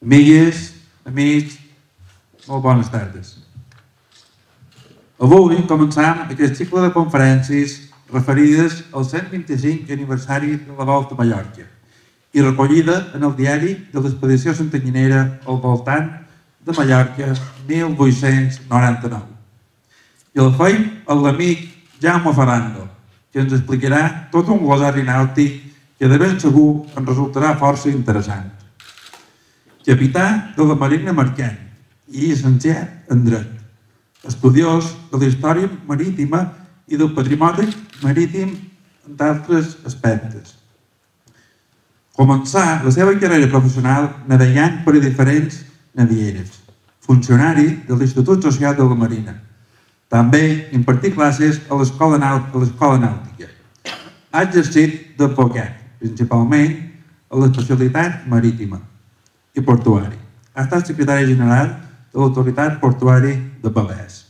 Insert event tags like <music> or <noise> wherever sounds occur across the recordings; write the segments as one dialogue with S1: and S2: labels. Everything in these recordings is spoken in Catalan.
S1: Amigues, amics, molt bones tardes. Avui començam aquest cicle de conferències referides al 125 aniversari de la Volta a Mallorca i recollida en el diari de l'expedició santanyinera al voltant de Mallorca 1899. I el feim amb l'amic Jaume Ferrando, que ens explicarà tot un glosari nàutic que de ben segur ens resultarà força interessant. Capità de la Marina Mercant i llicenciat en dret, estudiós de la història marítima i del patrimoni marítim en d'altres aspectes. Començà la seva carrera professional nedallant per a diferents navieres, funcionari de l'Institut Social de la Marina. També impartí classes a l'Escola Nàutica. Ha exercit d'advocat, principalment a l'especialitat marítima i portuari. Ha estat secretari general de l'Autoritat Portuari de Palès.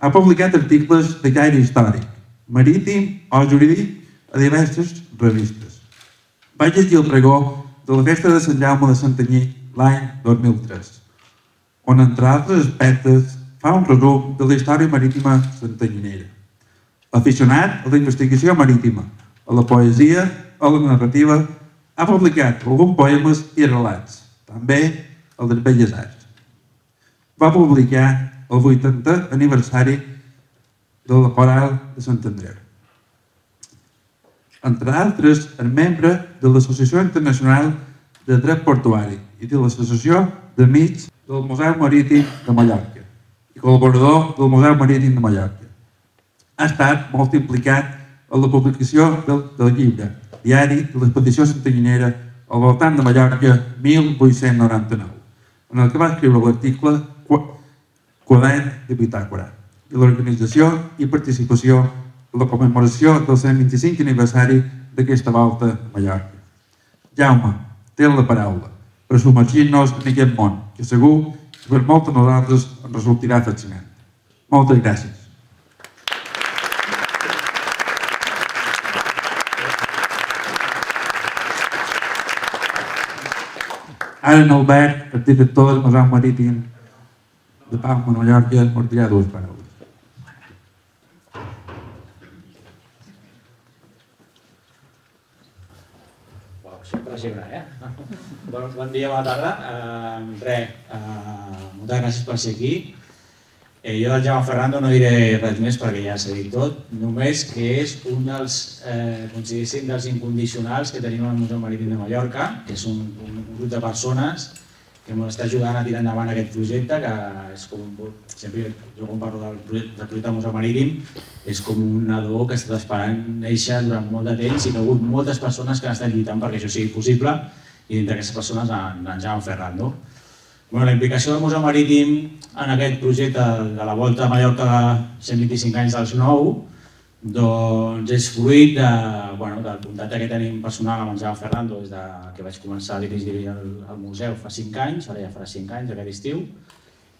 S1: Ha publicat articles de gaire històric, marítim o jurídic a diverses revistes. Va llegir el pregó de la festa de Sant Jaume de Santanyí l'any 2003, on, entre altres aspectes, fa un resum de la història marítima santanyinera. Aficionat a la investigació marítima, a la poesia, a la narrativa, ha publicat alguns poemes i relats, també el de Belles Arts. Va publicar el 80è aniversari de la Coral de Sant Andreu. Entre altres, és membre de l'Associació Internacional de Dret Portuari i de l'Associació d'Amics del Museu Marítim de Mallorca i col·laborador del Museu Marítim de Mallorca. Ha estat molt implicat en la publicació del, del llibre Diari de l'expedició santanginera al voltant de Mallorca 1899, en el que va escriure l'article Quadern de Bitàcora de l'organització i participació en la commemoració del 125 aniversari d'aquesta volta a Mallorca. Jaume, té la paraula per submergir-nos en aquest món, que segur que per molts de nosaltres ens resultarà fascinant. Moltes gràcies. Ara en Albert, el director del Museu Marítim de Palma, Mallorca, ens dirà dues paraules.
S2: impressionant, eh? Bon, bon dia, bona tarda. Uh, res, uh, moltes gràcies per ser aquí. Eh, jo del Jaume Ferrando no diré res més perquè ja s'ha dit tot, només que és un dels, eh, consideréssim, dels incondicionals que tenim al Museu Marítim de Mallorca, que és un, un, grup de persones que m'està ajudant a tirar endavant aquest projecte, que és com sempre jo quan parlo del projecte, del projecte Museu Marítim, és com un nadó que està esperant néixer durant molt de temps i que ha hagut moltes persones que han estat lluitant perquè això sigui possible i dintre d'aquestes persones en, en Jaume Ferrando. Bueno, la implicació del Museu Marítim en aquest projecte de la Volta a Mallorca de 125 anys dels nou doncs és fruit de, bueno, del contacte que tenim personal amb en Jaume Ferrando des de que vaig començar a dirigir el, el museu fa 5 anys, ara ja farà 5 anys aquest estiu,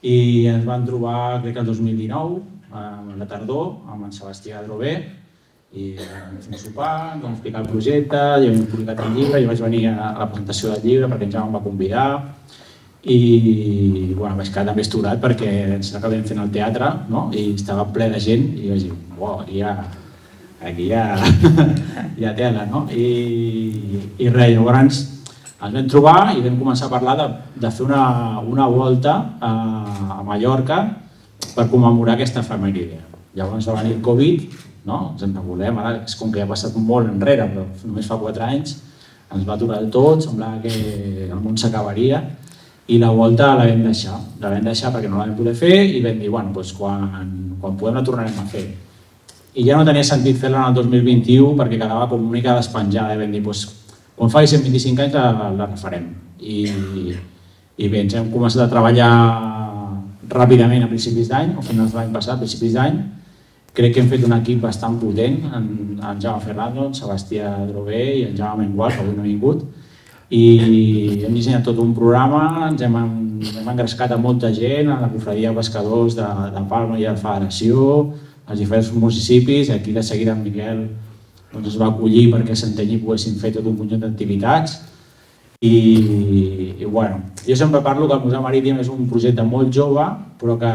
S2: i ens van trobar, crec que el 2019, a la tardor, amb en Sebastià Drové, i vam fer un sopar, vam explicar el projecte, ja hem publicat el llibre, jo vaig venir a la presentació del llibre perquè en Jaume em va convidar, i bueno, vaig quedar també esturat perquè ens acabem fent el teatre no? i estava ple de gent i vaig dir, uau, aquí hi ha, aquí hi ha, <laughs> hi ha tela, no? I, i res, llavors ens vam trobar i vam començar a parlar de, de fer una, una volta a, a Mallorca per commemorar aquesta efemèride. Llavors va venir el Covid, no? ens en recordem, ara és com que ha passat molt enrere, però només fa 4 anys, ens va aturar tot, semblava que el món s'acabaria, i la volta la vam deixar, la vam deixar perquè no la vam poder fer i vam dir, bueno, doncs quan, quan podem la tornarem a fer. I ja no tenia sentit fer-la en el 2021 perquè quedava com una mica despenjada i vam dir, doncs, quan faci 125 anys la, la refarem. I, I bé, ens hem començat a treballar ràpidament a principis d'any, o finals de l'any passat, principis d'any. Crec que hem fet un equip bastant potent, en, en Jaume Ferrando, en Sebastià Drové i en Jaume Mengual, que avui no ha vingut, i hem dissenyat tot un programa, ens hem, hem engrescat a molta gent, a la cofradia de pescadors de, de Palma i a la federació, als diferents municipis, aquí de seguida en Miquel doncs, es va acollir perquè a Santanyí poguessin fer tot un conjunt d'activitats I, i bueno, jo sempre parlo que el Museu Marítim és un projecte molt jove, però que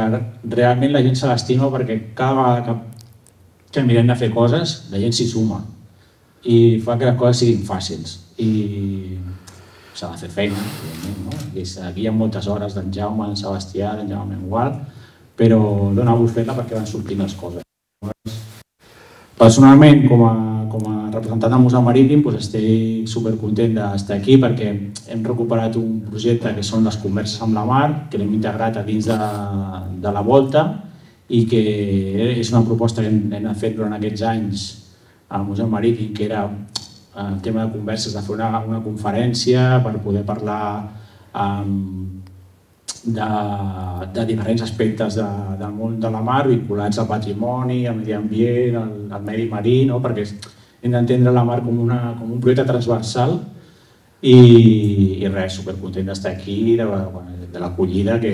S2: realment la gent se l'estima perquè cada vegada que, que mirem de fer coses, la gent s'hi suma i fa que les coses siguin fàcils. I s'ha de fer feina, no? I aquí hi ha moltes hores d'en Jaume, d'en Sebastià, d'en Jaume Mengual, però feta perquè van sortint les coses. Personalment, com a, com a representant del Museu Marítim, doncs estic supercontent d'estar aquí perquè hem recuperat un projecte que són les converses amb la mar, que l'hem integrat a dins de, de la volta i que és una proposta que hem, hem fet durant aquests anys al Museu Marítim, que era el tema de converses, de fer una, una conferència per poder parlar amb, de, de diferents aspectes de, del món de la mar vinculats al patrimoni, al medi ambient, al, al medi marí, no? perquè hem d'entendre la mar com, una, com un projecte transversal i, i res, supercontent d'estar aquí, de, de l'acollida que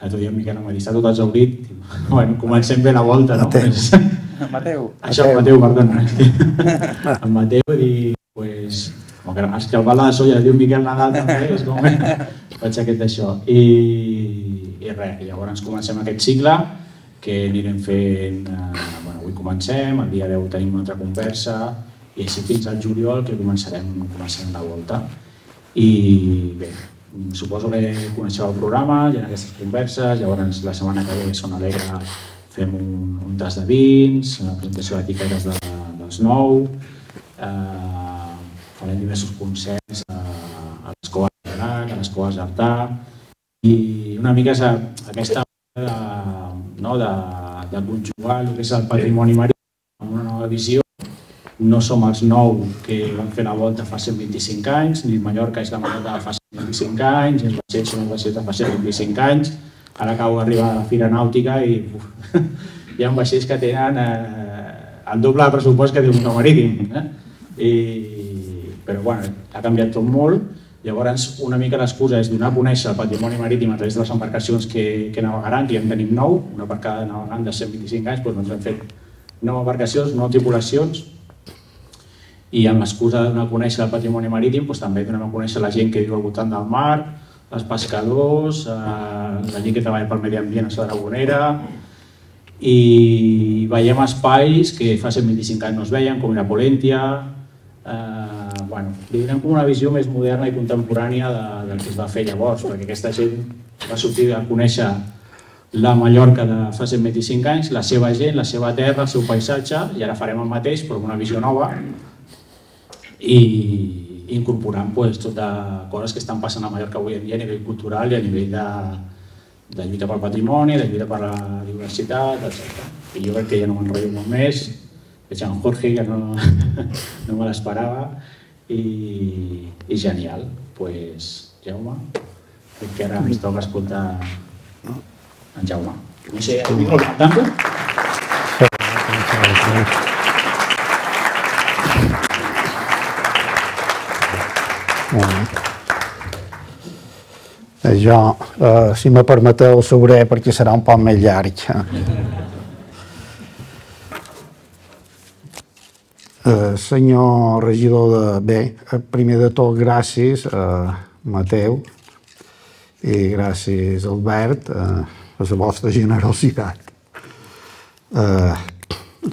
S2: l'altre dia en Miquel m'ha dit, està tot exaurit, <laughs> bueno, comencem bé la volta, no? <laughs>
S3: Mateu. Mateu.
S2: Això, Mateu, perdona. en Mateu i pues, com que has creuat la de soia, diu Miquel Nadal també, és com faig aquest d'això. I, I res, llavors comencem aquest cicle que anirem fent, eh, bueno, avui comencem, el dia 10 tenim una altra conversa i així fins al juliol que començarem, començarem la volta. I bé, suposo que coneixeu el programa, hi ha aquestes converses, llavors la setmana que ve Son Alegre fem un, un tas de vins, una presentació d'etiquetes de, dels nou, eh, farem diversos concerts a, a les coves de Drac, a les coves d'Artà, i una mica és aquesta de, no, de, de conjugar el que és el patrimoni marí amb una nova visió. No som els nou que van fer la volta fa 125 anys, ni Mallorca és la Mallorca fa 125 anys, ni vaixells són de fa 125 anys. Ara acabo d'arribar a la Fira Nàutica i uf, <laughs> hi ha vaixells que tenen eh, el doble de pressupost que té un marítim. Eh? I, però bueno, ha canviat tot molt. Llavors, una mica l'excusa és donar a conèixer el patrimoni marítim a través de les embarcacions que, que navegaran, que ja en tenim nou, una per cada navegant de 125 anys, doncs hem fet nou embarcacions, nou tripulacions, i amb l'excusa de donar a conèixer el patrimoni marítim doncs també donem a conèixer la gent que viu al voltant del mar, els pescadors, eh, la gent que treballa pel medi ambient a Sadragonera, i veiem espais que fa 125 anys no es veien, com era Polèntia, eh, bueno, li donem com una visió més moderna i contemporània de, del que es va fer llavors, perquè aquesta gent va sortir a conèixer la Mallorca de fa 125 anys, la seva gent, la seva terra, el seu paisatge, i ara farem el mateix però amb una visió nova. I incorporant pues, tot de coses que estan passant a Mallorca avui en dia a nivell cultural i a nivell de, de lluita pel patrimoni, de lluita per la diversitat, etc. I jo crec que ja no m'enrotllo molt més, veig en Jorge, que no, <laughs> no me l'esperava, i, i genial. pues, Jaume, crec que ara ens toca escoltar en Jaume. No sé, el micro tanto?
S3: Eh, jo, eh, si me permeteu, sabré perquè serà un poc més llarg. Eh, senyor regidor de... Bé, eh, primer de tot, gràcies a Mateu i gràcies Albert eh, per la vostra generositat. Eh,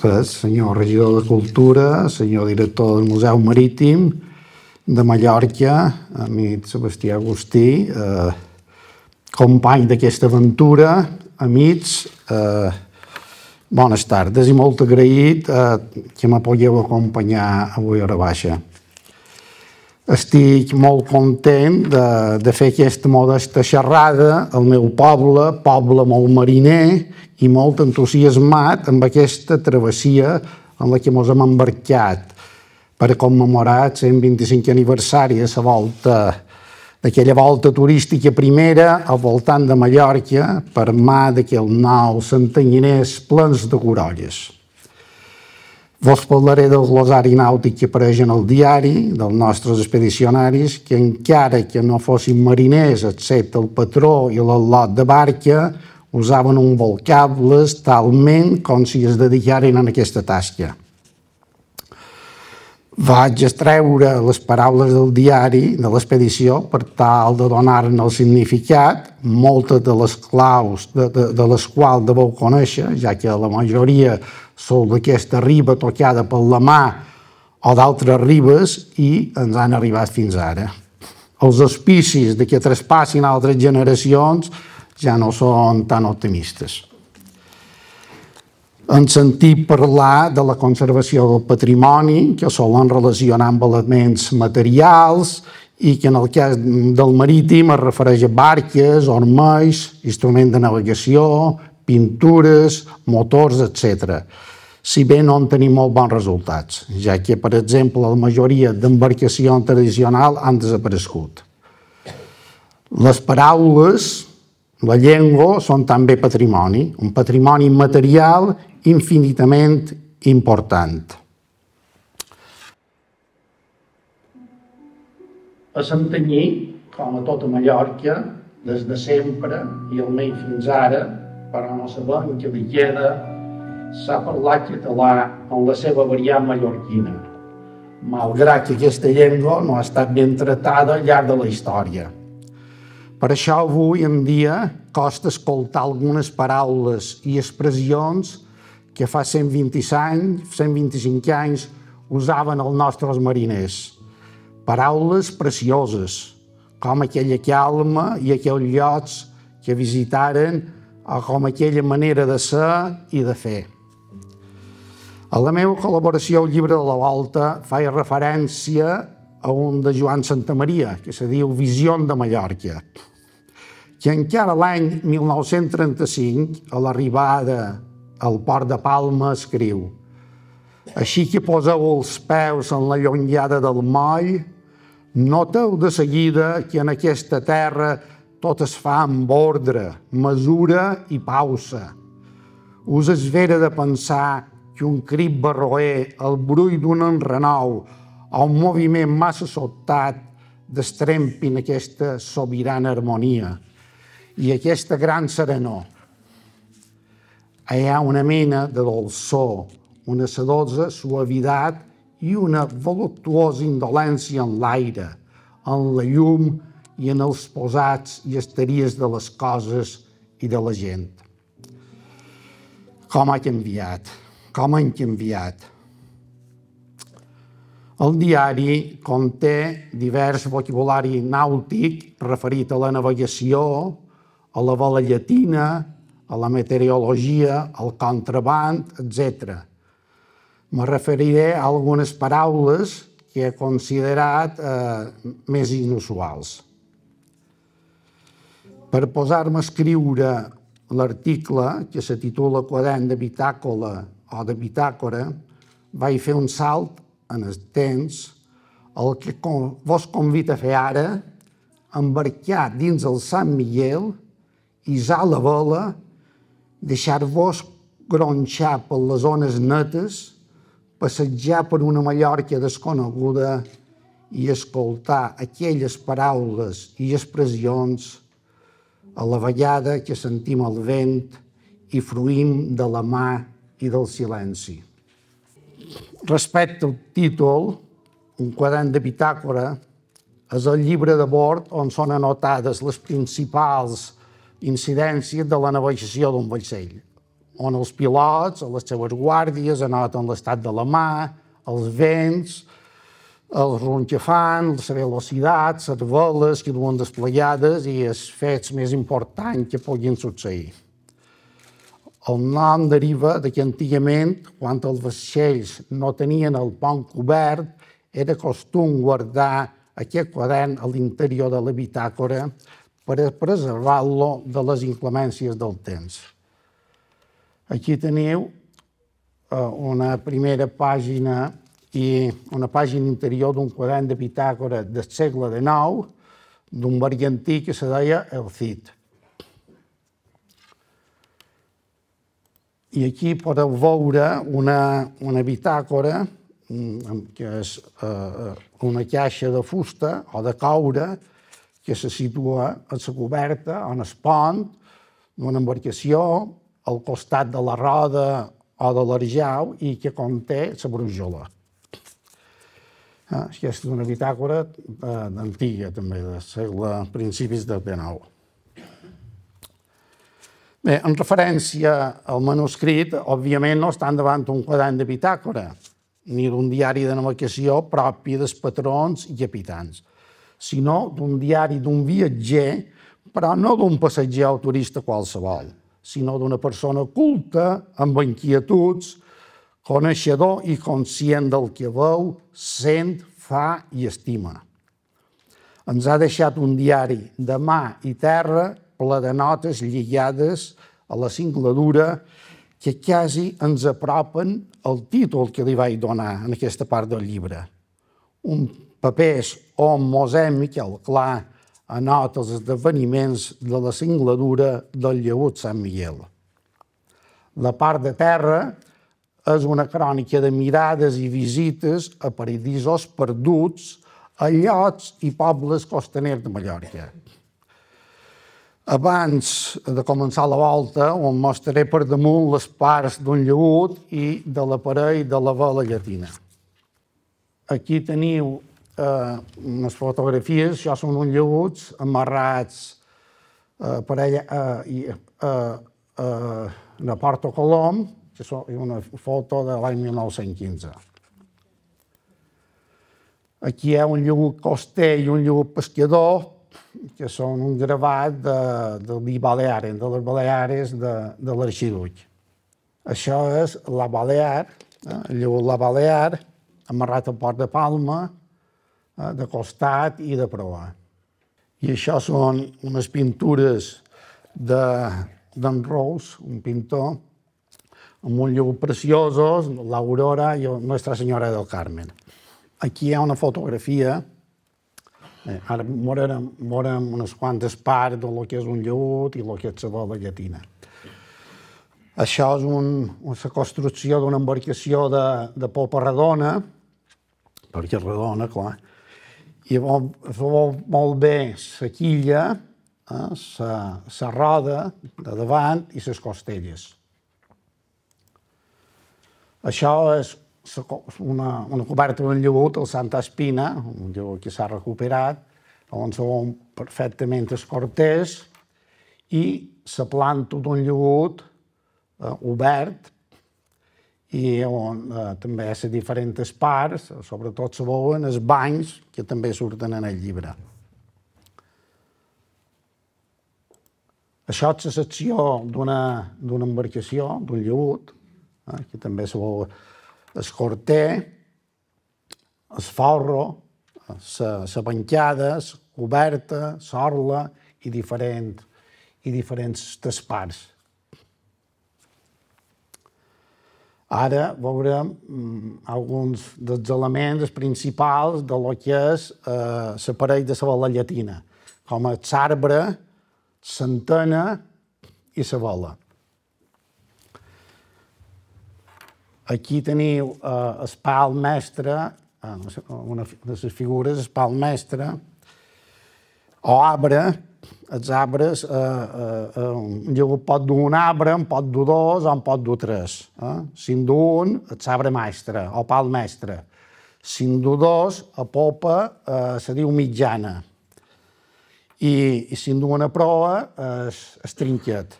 S3: res, senyor regidor de Cultura, senyor director del Museu Marítim de Mallorca, amic Sebastià Agustí, eh, company d'aquesta aventura, amics, eh, Bones tardes i molt agraït eh, que me pugueu acompanyar avui a hora baixa. Estic molt content de, de fer aquesta modesta xerrada al meu poble, poble molt mariner i molt entusiasmat amb aquesta travessia en la que ens hem embarcat per commemorar el 125 aniversari de la volta d'aquella volta turística primera al voltant de Mallorca per mà d'aquell nou centenyaners plens de corolles. Vos parlaré del glosari nàutic que apareix en el diari dels nostres expedicionaris, que encara que no fossin mariners, excepte el patró i l'al·lot de barca, usaven un volcables talment com si es dedicaren a aquesta tasca. Vaig extreure les paraules del diari de l'expedició per tal de donar-ne el significat, moltes de les claus de, de, de les quals deveu conèixer, ja que la majoria són d'aquesta riba tocada per la mà o d'altres ribes i ens han arribat fins ara. Els auspicis de que traspassin altres generacions ja no són tan optimistes. Hem sentit parlar de la conservació del patrimoni, que solen relacionar amb elements materials i que en el cas del marítim es refereix a barques, ormells, instruments de navegació, pintures, motors, etc. Si bé no en tenim molt bons resultats, ja que, per exemple, la majoria d'embarcacions tradicionals han desaparegut. Les paraules, la llengua, són també patrimoni, un patrimoni material infinitament important. A Santanyí, com a tota Mallorca, des de sempre i almenys fins ara, però no sabem que li queda, s'ha parlat català en la seva variant mallorquina, malgrat que aquesta llengua no ha estat ben tratada al llarg de la història. Per això avui en dia costa escoltar algunes paraules i expressions que fa 120 anys, 125 anys usaven els nostres mariners. Paraules precioses, com aquella calma i aquells llocs que visitaren o com aquella manera de ser i de fer. A la meva col·laboració al llibre de la Volta faig referència a un de Joan Santamaria, que se diu Visió de Mallorca, que encara l'any 1935, a l'arribada al port de Palma escriu Així que poseu els peus en la llonyada del moll, noteu de seguida que en aquesta terra tot es fa amb ordre, mesura i pausa. Us és vera de pensar que un crit barroer, el brull d'un enrenou o un moviment massa sobtat destrempin aquesta sobirana harmonia i aquesta gran serenor hi ha una mena de dolçor, una sedosa suavitat i una voluptuosa indolència en l'aire, en la llum i en els posats i esteries de les coses i de la gent. Com ha canviat, com han canviat. El diari conté divers vocabulari nàutic referit a la navegació, a la vela llatina, a la meteorologia, al contraband, etc. Me referiré a algunes paraules que he considerat eh, més inusuals. Per posar-me a escriure l'article que se titula Quadern de bitàcola o de bitàcora, vaig fer un salt en el temps, el que vos convido a fer ara, embarcar dins el Sant Miguel, isar la vela deixar-vos gronxar per les zones netes, passejar per una Mallorca desconeguda i escoltar aquelles paraules i expressions a la vegada que sentim el vent i fruïm de la mà i del silenci. Respecte al títol, un quadern de bitàcora és el llibre de bord on són anotades les principals incidència de la navegació d'un vaixell, on els pilots, les seves guàrdies, anoten l'estat de la mà, els vents, els ron que fan, la velocitat, les veles que duen desplegades i els fets més importants que puguin succeir. El nom deriva de que antigament, quan els vaixells no tenien el pont cobert, era costum guardar aquest quadern a l'interior de la bitàcora per preservar-lo de les inclemències del temps. Aquí teniu eh, una primera pàgina i una pàgina interior d'un quadern de bitàcora del segle XIX d'un bergantí que se deia El Cid. I aquí podeu veure una, una bitàcora mm, que és eh, una caixa de fusta o de coure que se situa a la coberta, en el pont, d'una embarcació, al costat de la roda o de l'arjau i que conté la. Ah, aquesta és una bitàcora eh, antiga, també, de segle, principis del XIX. Bé, en referència al manuscrit, òbviament no estan davant un quadern de bitàcora, ni d'un diari de navegació propi dels patrons i capitans, sinó d'un diari d'un viatger, però no d'un passatger o turista qualsevol, sinó d'una persona culta, amb inquietuds, coneixedor i conscient del que veu, sent, fa i estima. Ens ha deixat un diari de mà i terra ple de notes lligades a la cingladura que quasi ens apropen el títol que li vaig donar en aquesta part del llibre. Un papers on Mosè Miquel Clar anota els esdeveniments de la cingladura del lleut Sant Miguel. La part de terra és una crònica de mirades i visites a paradisos perduts a llocs i pobles costaners de Mallorca. Abans de començar la volta, on mostraré per damunt les parts d'un lleut i de l'aparell de la vela llatina. Aquí teniu eh, unes fotografies, això són uns lleuts amarrats eh, per allà eh, eh, eh, a Porto Colom, que és una foto de l'any 1915. Aquí hi ha un lleut coster i un lleut pescador, que són un gravat de, de les Baleares, de les Baleares de, de l'Arxiduc. Això és la Balear, eh, el lleu la Balear, amarrat al port de Palma, de costat i de proa. I això són unes pintures d'en Rous, un pintor, amb un lleu preciosos, l'Aurora i Nostra Senyora del Carmen. Aquí hi ha una fotografia Eh, ara morem, morem unes quantes parts del que és un lleut i el que és la llatina. Això és un, una construcció d'una embarcació de, de popa redona, perquè redona, clar, i fa molt bé la quilla, eh, la roda de davant i les costelles. Això és una, una coberta d'un lleut, el Santa Espina, un lleut que s'ha recuperat, on se veu perfectament el cortés, i la planta d'un lleut eh, obert, i on eh, també les diferents parts, sobretot se veuen els banys que també surten en el llibre. Això és la secció d'una embarcació, d'un lleut, eh, que també se veu el corter, el forro, la bancada, la coberta, l'orla i, diferent, i diferents parts. Ara veurem mm, alguns dels elements principals de lo que és eh, l'aparell de la vela llatina, com l'arbre, l'antena i la vela. Aquí teniu eh, el pal mestre, eh, una de les figures, el pal mestre, o arbre, els arbres, eh, eh, eh, un pot dur un arbre, en pot dur dos o en pot dur tres. Eh? Si en du un, el sabre mestre, o pal mestre. Si en du dos, a popa eh, se diu mitjana. I, i si en du una proa, eh, es trinquet.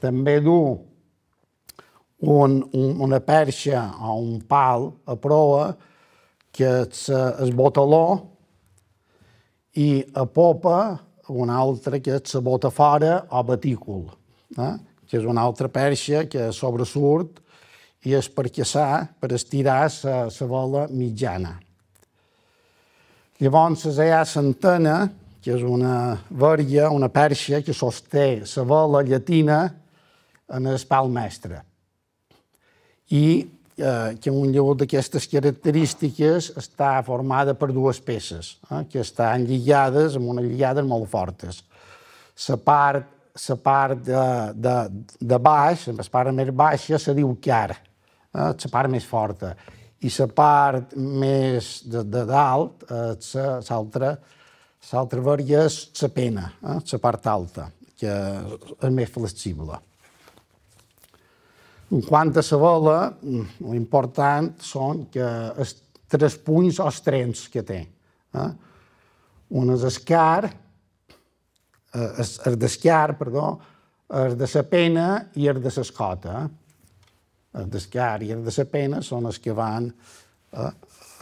S3: També du un, un, una perxa o un pal a proa que és el botaló i a popa una altra que és la bota fora o batícul, eh? que és una altra perxa que sobresurt i és per caçar, per estirar la vela mitjana. Llavors hi ha l'antena, que és una verga, una perxa que sosté la vela llatina en el pal mestre i eh, que un lleó d'aquestes característiques està formada per dues peces, eh, que estan lligades amb unes lligades molt fortes. La part, la part de, de, de baix, la part més baixa, se diu car, eh, la part més forta, i la part més de, de dalt, eh, l'altra l'altra verga és la pena, eh, la part alta, que és més flexible. En quant a la vela, l'important són que tres punys o estrems que té. Eh? Un és escar, eh, és, és d'escar, perdó, és de la pena i és de l'escota. Els d'escar i els de la pena són els que van eh,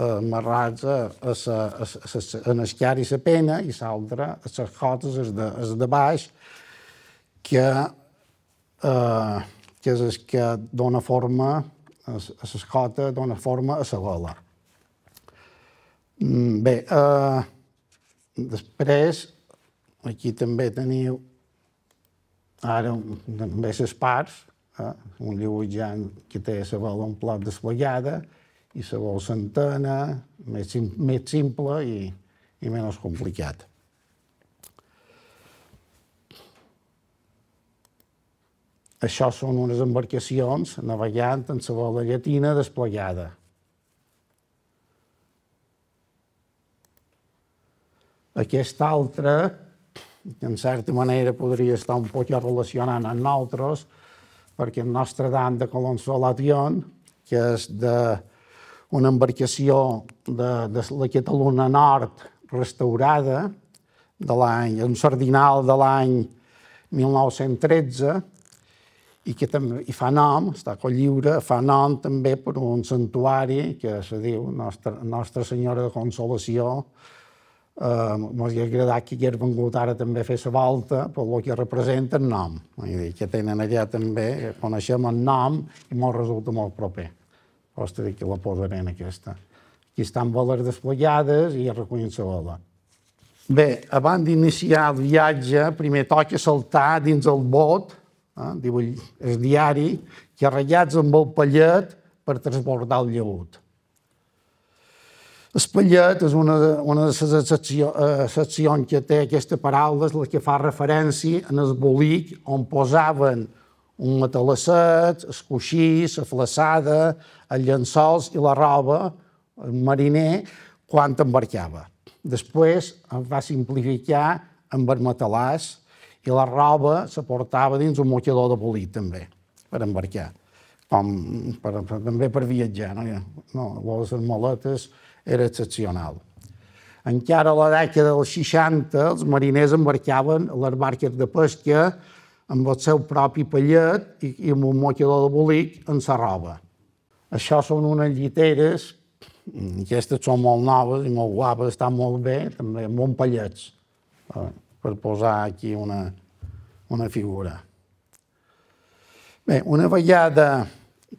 S3: amarrats a, a, a, a, a, en escar i la pena i l'altre, les cotes, és de, és de baix, que, eh, que és el que dona forma, a l'escota dona forma a la gola. Mm, bé, eh, després, aquí també teniu ara també les parts, eh, un lleugetjant que té la bola un plat desplegada i la bola s'entena, més, més simple i, i menys complicat. Això són unes embarcacions navegant en la bola llatina desplegada. Aquesta altra, que en certa manera podria estar un poc relacionant amb nosaltres, perquè el nostre dam de Colonsolación, que és de una embarcació de, de la Catalunya Nord restaurada, de l'any, un sardinal de l'any 1913, i que també i fa nom, està a lliure, fa nom també per un santuari que se diu Nostra, Nostra Senyora de Consolació, eh, m'hauria agradat que hagués vengut ara també a fer la volta per el que representa el nom. Vull dir, que tenen allà també, coneixem el nom i molt resulta molt proper. Ostres, que la posaré en aquesta. Aquí estan boles desplegades i recullen la bola. Bé, abans d'iniciar el viatge, primer toca saltar dins el bot, eh, diu el diari, que ratllats amb el pallet per transbordar el lleut. Espellet és una, una de les eh, seccions que té aquesta paraula, és la que fa referència en el bolic on posaven un matalasset, el coixí, la flaçada, els llençols i la roba, el mariner, quan embarcava. Després em va simplificar amb el matalàs i la roba se portava dins un motxador de bolit, també, per embarcar. Com per, per, també per viatjar, no? no les maletes era excepcional. Encara a la dècada dels 60, els mariners embarcaven les barques de pesca amb el seu propi pallet i, i amb un mocador de bolic en sa roba. Això són unes lliteres, aquestes són molt noves i molt guapes, estan molt bé, també amb un pallets, eh, per posar aquí una, una figura. Bé, una vegada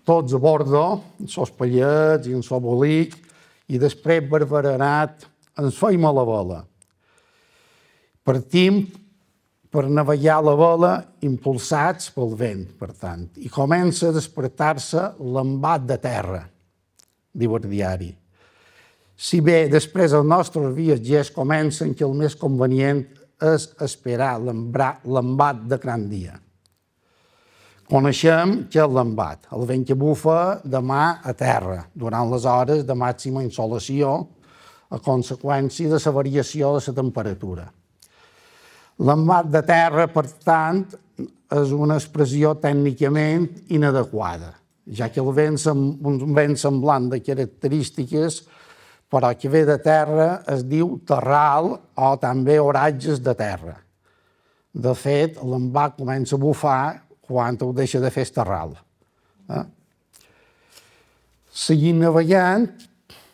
S3: tots a bordo, amb els pallets i amb el bolic, i després barbarenat ens feim a la vela. Partim per navegar la vela impulsats pel vent, per tant, i comença a despertar-se l'embat de terra, diu el diari. Si bé després els nostres viatgers comencen que el més convenient és esperar l'embat de gran dia. Coneixem que l'embat, el vent que bufa de mà a terra, durant les hores de màxima insolació, a conseqüència de la variació de la temperatura. L'embat de terra, per tant, és una expressió tècnicament inadequada, ja que el vent, un vent semblant de característiques, però que ve de terra es diu terral o també oratges de terra. De fet, l'embat comença a bufar quan ho deixa de fer esterral. Eh? Seguint navegant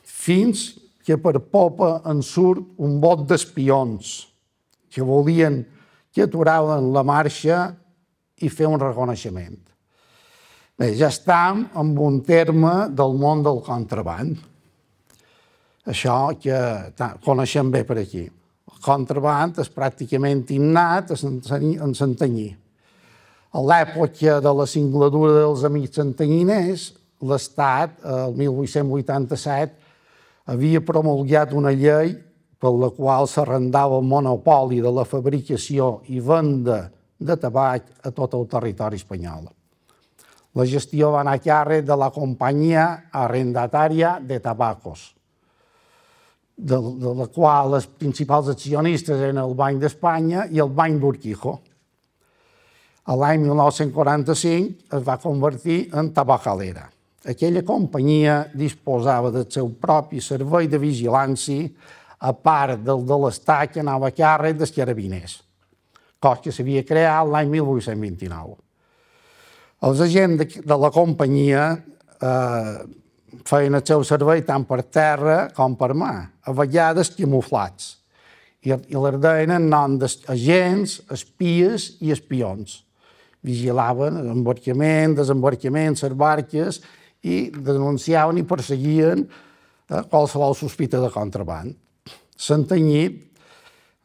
S3: fins que per popa en surt un bot d'espions que volien que aturaven la marxa i fer un reconeixement. Bé, ja estem en un terme del món del contraband. Això que coneixem bé per aquí. El contraband és pràcticament innat en Santanyí. A l'època de la singladura dels amics santanginers, l'Estat, el 1887, havia promulgat una llei per la qual s'arrendava el monopoli de la fabricació i venda de tabac a tot el territori espanyol. La gestió va anar a càrrec de la companyia arrendatària de tabacos, de, de la qual els principals accionistes eren el Banc d'Espanya i el Banc d'Urquijo l'any 1945 es va convertir en tabacalera. Aquella companyia disposava del seu propi servei de vigilància a part del de l'estat que anava a càrrec dels carabiners, cos que s'havia creat l'any 1829. Els agents de la companyia eh, feien el seu servei tant per terra com per mà, a vegades camuflats, i, i les deien en nom d'agents, espies i espions. Vigilaven embarcament, desembarcament, les barques i denunciaven i perseguien eh, qualsevol sospita de contraband. Santanyí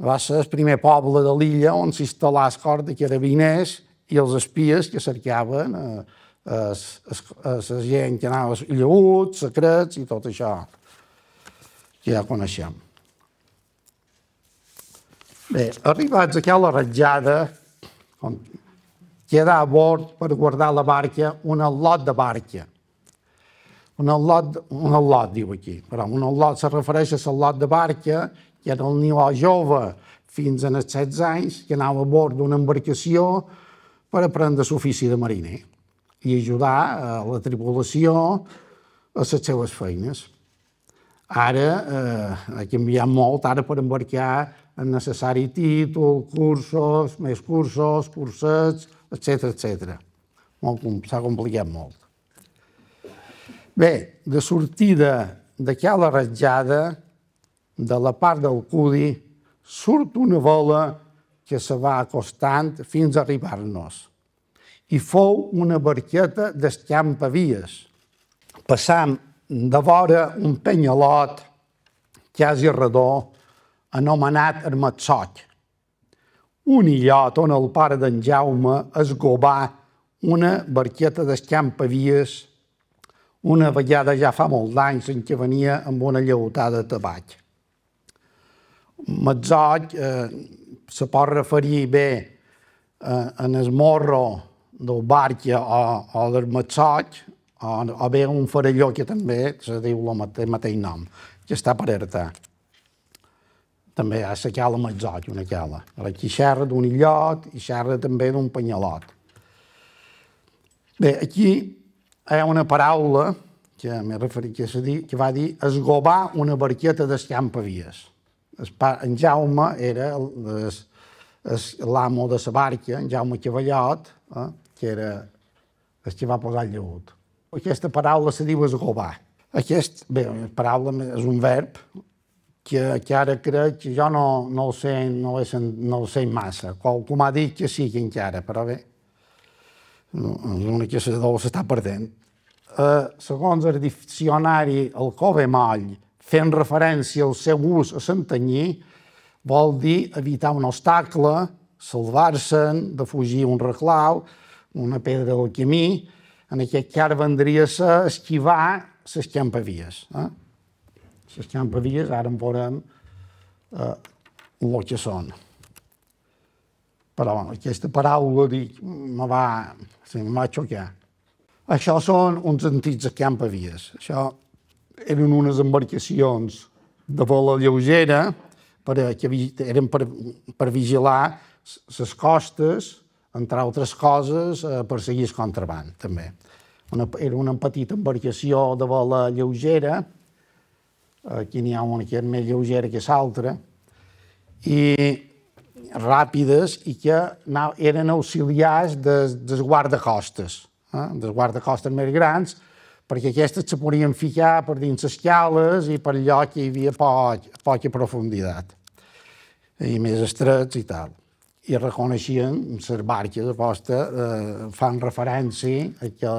S3: va ser el primer poble de l'illa on s'instal·là el cor de carabiners i els espies que cercaven eh, la gent que anava lleuts, secrets i tot això que ja coneixem. Bé, arribats a aquella ratjada, queda a bord per guardar la barca un lot de barca. Un lot, un lot, diu aquí, però un lot se refereix a lot de barca, que era el niu jove fins als 16 anys, que anava a bord d'una embarcació per aprendre l'ofici de mariner i ajudar a la tripulació a les seves feines. Ara eh, ha canviat molt, ara per embarcar és necessari títol, cursos, més cursos, cursets, etc etc. S'ha complicat molt. Bé, de sortida d'aquella ratjada, de la part del Cudi, surt una bola que se va acostant fins a arribar-nos i fou una barqueta d'escampavies. Passam de vora un penyalot quasi redó anomenat Armatsoc, un illot on el pare d'en Jaume esgobà una barqueta d'escampavies una vegada ja fa molt d'anys en què venia amb una lleutada de tabac. Matzoc eh, se pot referir bé eh, en el morro del barca o, o del Matsoc, o, o bé un farelló que també se diu el mateix, mateix nom, que està per hertar. També ha la cala Matzoc, una cala. Aquí xerra d'un illot i xerra també d'un penyalot. Bé, aquí hi ha una paraula que m'he referit, que, dir, que va dir esgobar una barqueta d'escampavies. En Jaume era l'amo de la barca, en Jaume Cavallot, eh? Que era el que va posar el lleut. Aquesta paraula se diu esgobar. Aquest, bé, la paraula és un verb que, que ara crec que jo no, no el sé, no, he, no el sé massa. Qualcú m'ha dit que sí, que encara, però bé, no, és una que se deu s'està perdent. Eh, segons el diccionari el Cove Moll, fent referència al seu ús a Santanyí, vol dir evitar un obstacle, salvar-se'n, de fugir un reclau, una pedra del camí, en aquest cas vendria a esquivar les campavies. Eh? Campavies ara en veurem eh, el que són. Però aquesta paraula dic, me va, sí, me va xocar. Això són uns antics campavies. Això eren unes embarcacions de vola lleugera per, que eren per, per vigilar les costes entre altres coses, eh, perseguir el contraband, també. Una, era una petita embarcació de vola lleugera, aquí n'hi ha una que és més lleugera que l'altra, i ràpides i que eren auxiliars dels, dels guardacostes, eh? dels guardacostes més grans, perquè aquestes se podien ficar per dins les cales i per allò que hi havia poc, poca profunditat i més estrets i tal i reconeixien les barques de posta, eh, fan referència a que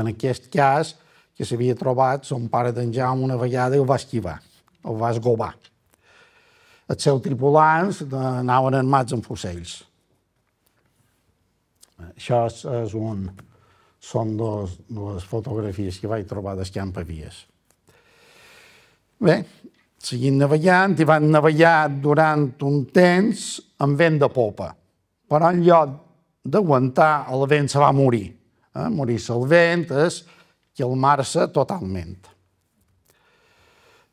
S3: en aquest cas que s'havia trobat son pare d'en Jaume una vegada i el va esquivar, el va esgobar. Els seus tripulants anaven armats amb fusells. Això és, és un, són dos, dues fotografies que vaig trobar d'escampavies. Bé, seguint navegant i van navegar durant un temps amb vent de popa. Però en lloc d'aguantar, el vent se va morir. Eh? Morir-se el vent és calmar-se totalment.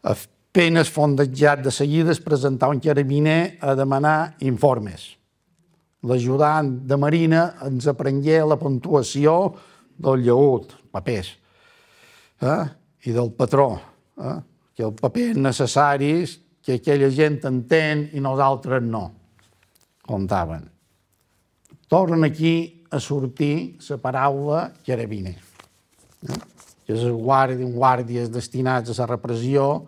S3: Apenes fondejat de seguida es presentava un carabiner a demanar informes. L'ajudant de Marina ens aprengué la puntuació del lleut, papers, eh? i del patró, eh? Que el paper és necessari, que aquella gent entén i nosaltres no, comptaven. Tornen aquí a sortir la paraula carabiner, eh? que és guàrdia, guàrdies destinats a la repressió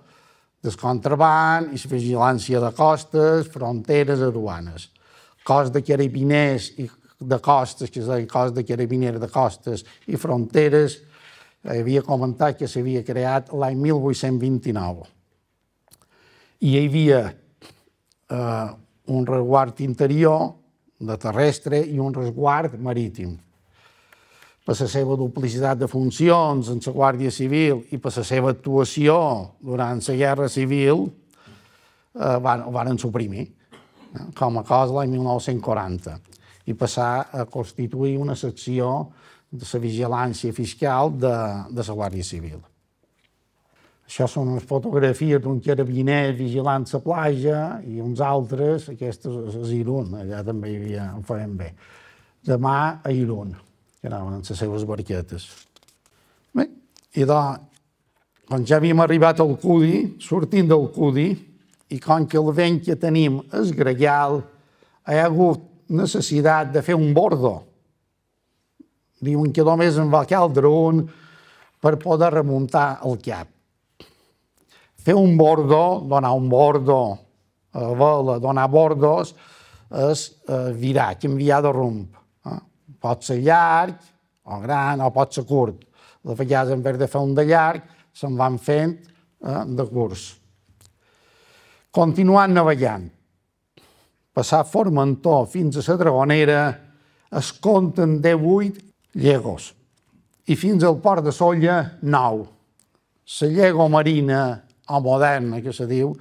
S3: del contraband i la vigilància de costes, fronteres, aduanes. Cos de carabiners i de costes, que és el cos de carabiners de costes i fronteres, havia comentat que s'havia creat l'any 1829. I hi havia eh, un resguard interior de terrestre i un resguard marítim. Per la seva duplicitat de funcions en la Guàrdia Civil i per la seva actuació durant la Guerra Civil, eh, van, van suprimir, eh, com a cosa l'any 1940, i passar a constituir una secció de la vigilància fiscal de, de la Guàrdia Civil. Això són unes fotografies d'un carabiner vigilant la platja i uns altres, aquestes a Irún, allà també hi havia, ho feien bé. Demà a Irún, que anaven amb les seves barquetes. Bé, i de, quan ja havíem arribat al Cudi, sortint del Cudi, i com que el vent que tenim és gregal, hi ha hagut necessitat de fer un bordo Diuen que només en va caldre un per poder remuntar el cap. Fer un bordo, donar un bordo a vela, donar bordos, és eh, virar, canviar de rumb. Eh? Pot ser llarg o gran o pot ser curt. De vegades, en vez de fer un de llarg, se'n van fent eh, de curs. Continuant navegant. Passar Formentor fins a la Dragonera es compten 18 llegos. I fins al port de Solla, nou. La llego marina o moderna, que se diu,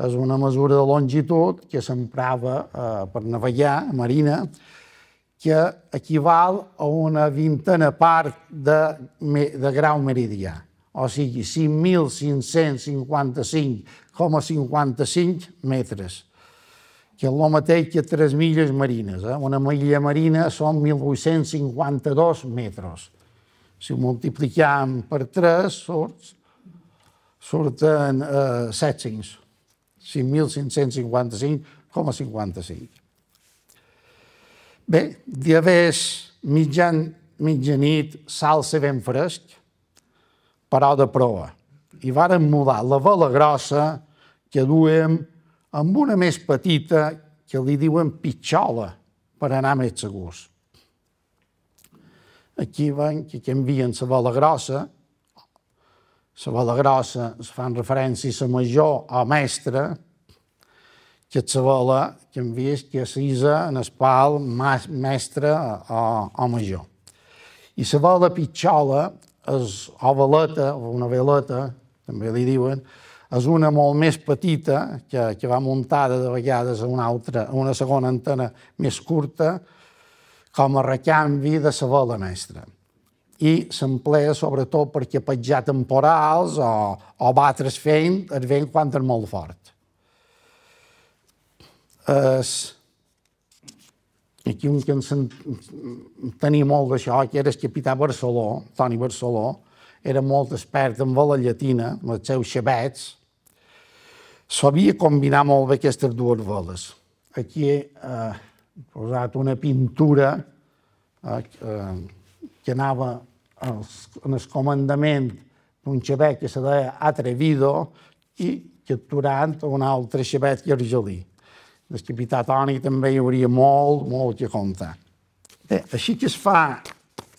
S3: és una mesura de longitud que s'emprava eh, per navegar marina, que equival a una vintena part de, de grau meridià, o sigui, 5.555,55 metres que és el mateix que tres milles marines. Eh? Una milla marina són 1.852 metres. Si ho multipliquem per 3, surt, surten eh, 700. 5.555,55. Bé, diavès mitjan, mitjanit, salsa ben fresc, però de proa. I varen mudar la vela grossa que duem amb una més petita que li diuen pitxola per anar més segurs. Aquí ven que canvien la bola grossa, la bola grossa es fan referència a la major o mestra, que la bola canvia que s'isa en el pal mestre o, o major. I la bola pitxola és o veleta, o una veleta, també li diuen, és una molt més petita, que, que va muntada de vegades a una, altra, a una segona antena més curta, com a recanvi de la bola mestra. I s'emplea sobretot perquè petjar temporals o, o batres fent el vent quan és molt fort. Es, aquí un que ens tenia molt d'això, que era el capità Barceló, Toni Barceló, era molt expert en bola llatina, amb els seus xavets, Sabia combinar molt bé aquestes dues veles. Aquí he eh, posat una pintura eh, que anava als, en el comandament d'un xavet que se deia Atrevido i capturant un altre xavet argelí. El capità Toni també hi hauria molt, molt que contar. Bé, així que es fa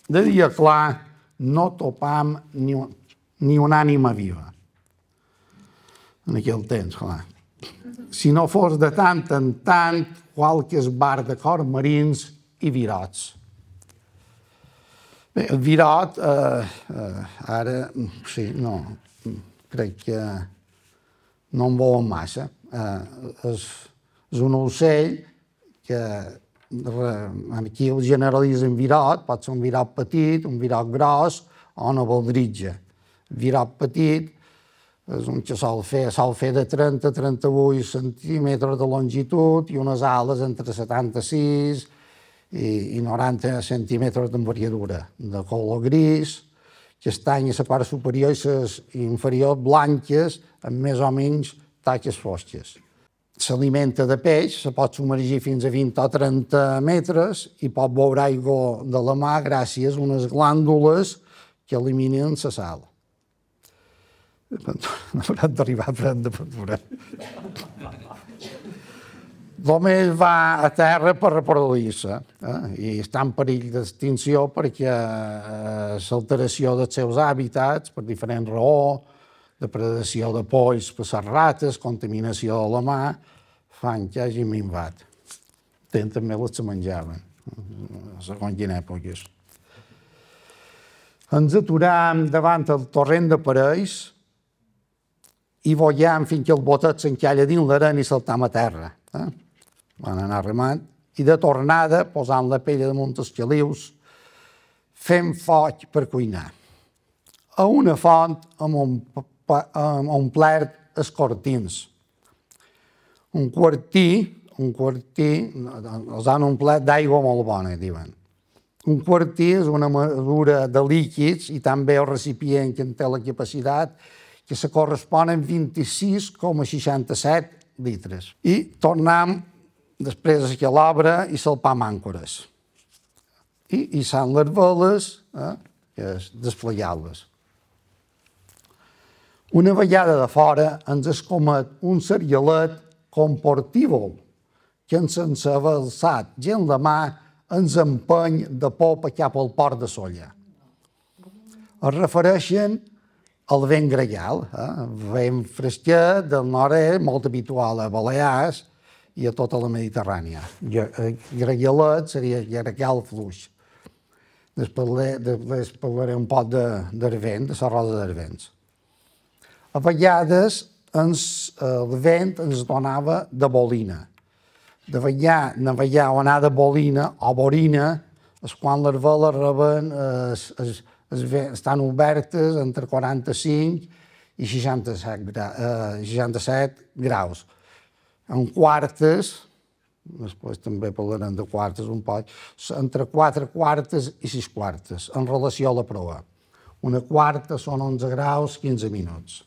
S3: de dia clar, no topam ni, ni una ànima viva en aquell temps, clar. Si no fos de tant en tant, qualques bar de cor marins i virots. Bé, el virot, eh, eh, ara, sí, no, crec que no en volen massa. Eh, és, és un ocell que aquí el generalitzen virot, pot ser un virot petit, un virot gros o una baldritja. Virot petit és un que sol fer, de 30 a 38 centímetres de longitud i unes ales entre 76 i, i 90 centímetres d'envergadura, de color gris, castany a la part superior i les inferiors blanques amb més o menys taques fosques. S'alimenta de peix, se pot submergir fins a 20 o 30 metres i pot beure aigua de la mà gràcies a unes glàndules que eliminen la sal. Hauran d'arribar a prendre perdura. L'home va a terra per reproduir-se eh? i està en perill d'extinció perquè eh, l'alteració dels seus hàbitats per diferents raons, depredació de polls per les rates, contaminació de la mà, fan que hagi minvat. Ten també les se menjaven, segons quina època. Ens aturàvem davant el torrent de Parells i vollàvem fins que el botet s'encalla dins l'arena i saltam a terra. Eh? Van anar remant i de tornada, posant la pell damunt els calius, fem foc per cuinar. A una font amb un, amb un plert escortins. Un quartí, un quartí, els han un plet d'aigua molt bona, diuen. Un quartí és una mesura de líquids i també el recipient que en té la capacitat que se correspon a 26,67 litres. I tornem després a l'obra i salpam àncores. I, s'han les veles, eh, que és desplegar-les. Una vegada de fora ens escomet un serialet comportívol que ens sense haver alçat gent la mà ens empeny de popa cap al port de Solla. Es refereixen al vent gregal, eh? vent fresquet del nord-est, molt habitual a Balears, i a tota la Mediterrània. Eh, Gregalet seria gregal fluix. Després, després parlaré un poc de, d'Arvent, de la roda d'Arvents. A vegades ens, eh, el vent ens donava de bolina. De ballar, navegar o anar de bolina o borina és quan les veles reben, es, es, es, estan obertes entre 45 i 67, gra, eh, 67 graus en quartes, després també parlarem de quartes un poc, entre 4 quartes i 6 quartes, en relació a la prova. Una quarta són 11 graus, 15 minuts.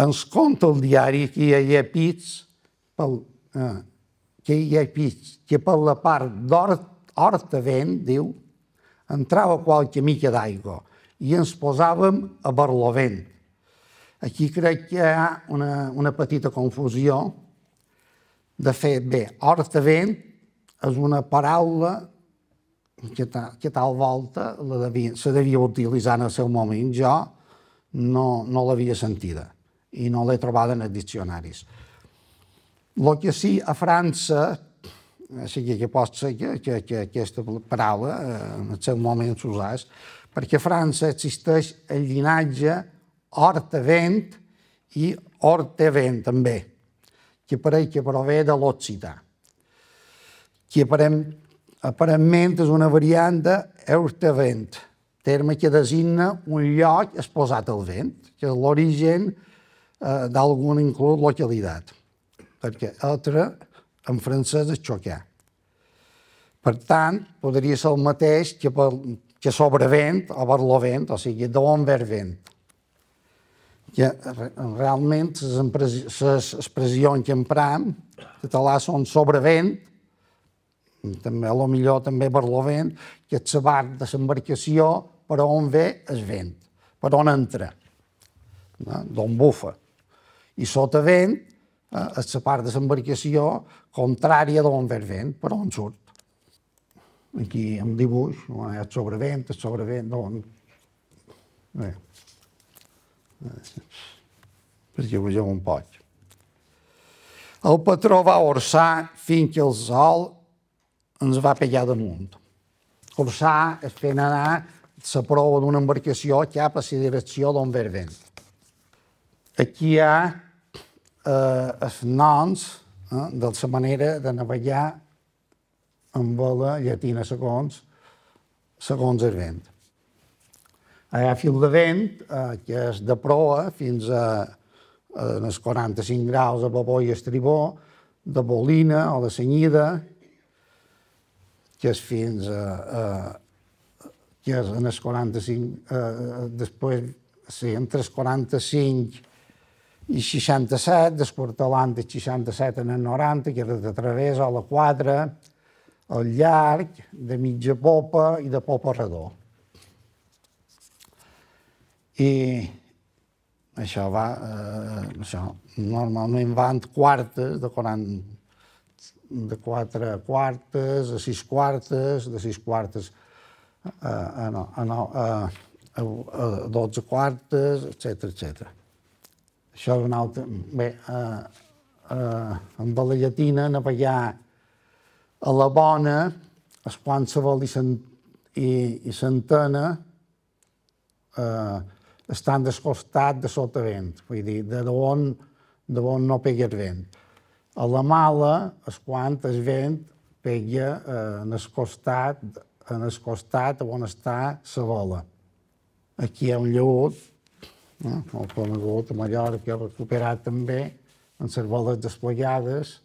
S3: Ens conta el diari que hi ha pits, pel, eh, que hi ha pits, que per la part d'hort vent, diu, entrava qualque mica d'aigua i ens posàvem a Barlovent. Aquí crec que hi ha una, una petita confusió, de fet, bé, hortavent és una paraula que, ta, que tal volta la devia, se devia utilitzar en el seu moment. Jo no, no l'havia sentida i no l'he trobada en els diccionaris. El que sí, a França, sigui que pot ser que, que, que aquesta paraula eh, en el seu moment s'usàs, perquè a França existeix el llinatge hortavent i hortevent també. Que pareix que prové de l'occità, que aparent, aparentment és una variant d'eurtavent, terme que designa un lloc exposat al vent, que és l'origen eh, d'alguna inclús localitat, perquè altre en francès és xocar. Per tant, podria ser el mateix que, per, que sobrevent o barlovent, o sigui, d'on ver vent que realment les expressions que empram català són sobrevent, també a lo millor també per lo vent, que és la part de l'embarcació per on ve el vent, per on entra, no? d'on bufa. I sota vent eh, és la part de l'embarcació contrària d'on ve el vent, per on surt. Aquí em dibuix, el sobrevent, el sobrevent, d'on... Bé perquè vegeu un poc. El patró va orçar fins que el sol ens va pegar damunt. Orçar és fer anar la prova d'una embarcació cap a la direcció d'on ve vent. Aquí hi ha eh, els noms eh, de la manera de navegar amb vela llatina segons, segons el vent. A fil de vent, eh, que és de proa fins a, a els 45 graus a babó i estribó, de bolina o de senyida, que és fins a, a que és en el 45, eh, després, sí, entre el 45 i 67, del quartalant del 67 en el 90, que era de través a la quadra, el llarg, de mitja popa i de popa redó. I això va, eh, això, normalment van quartes de 40, de 4 quartes a 6 quartes, de 6 quartes a, a, a, a, a, a 12 quartes, etc etc. Això és una altra... Bé, eh, eh, amb la llatina navegar a la bona, es qualsevol i, cent, i, i centena eh, estan del costat de sota vent, vull dir, de on, de on no pega el vent. A la mala, es quan el vent pega eh, en el costat, en el costat on està la bola. Aquí hi ha un lleut, eh, molt conegut a Mallorca, recuperat també, en les boles desplegades,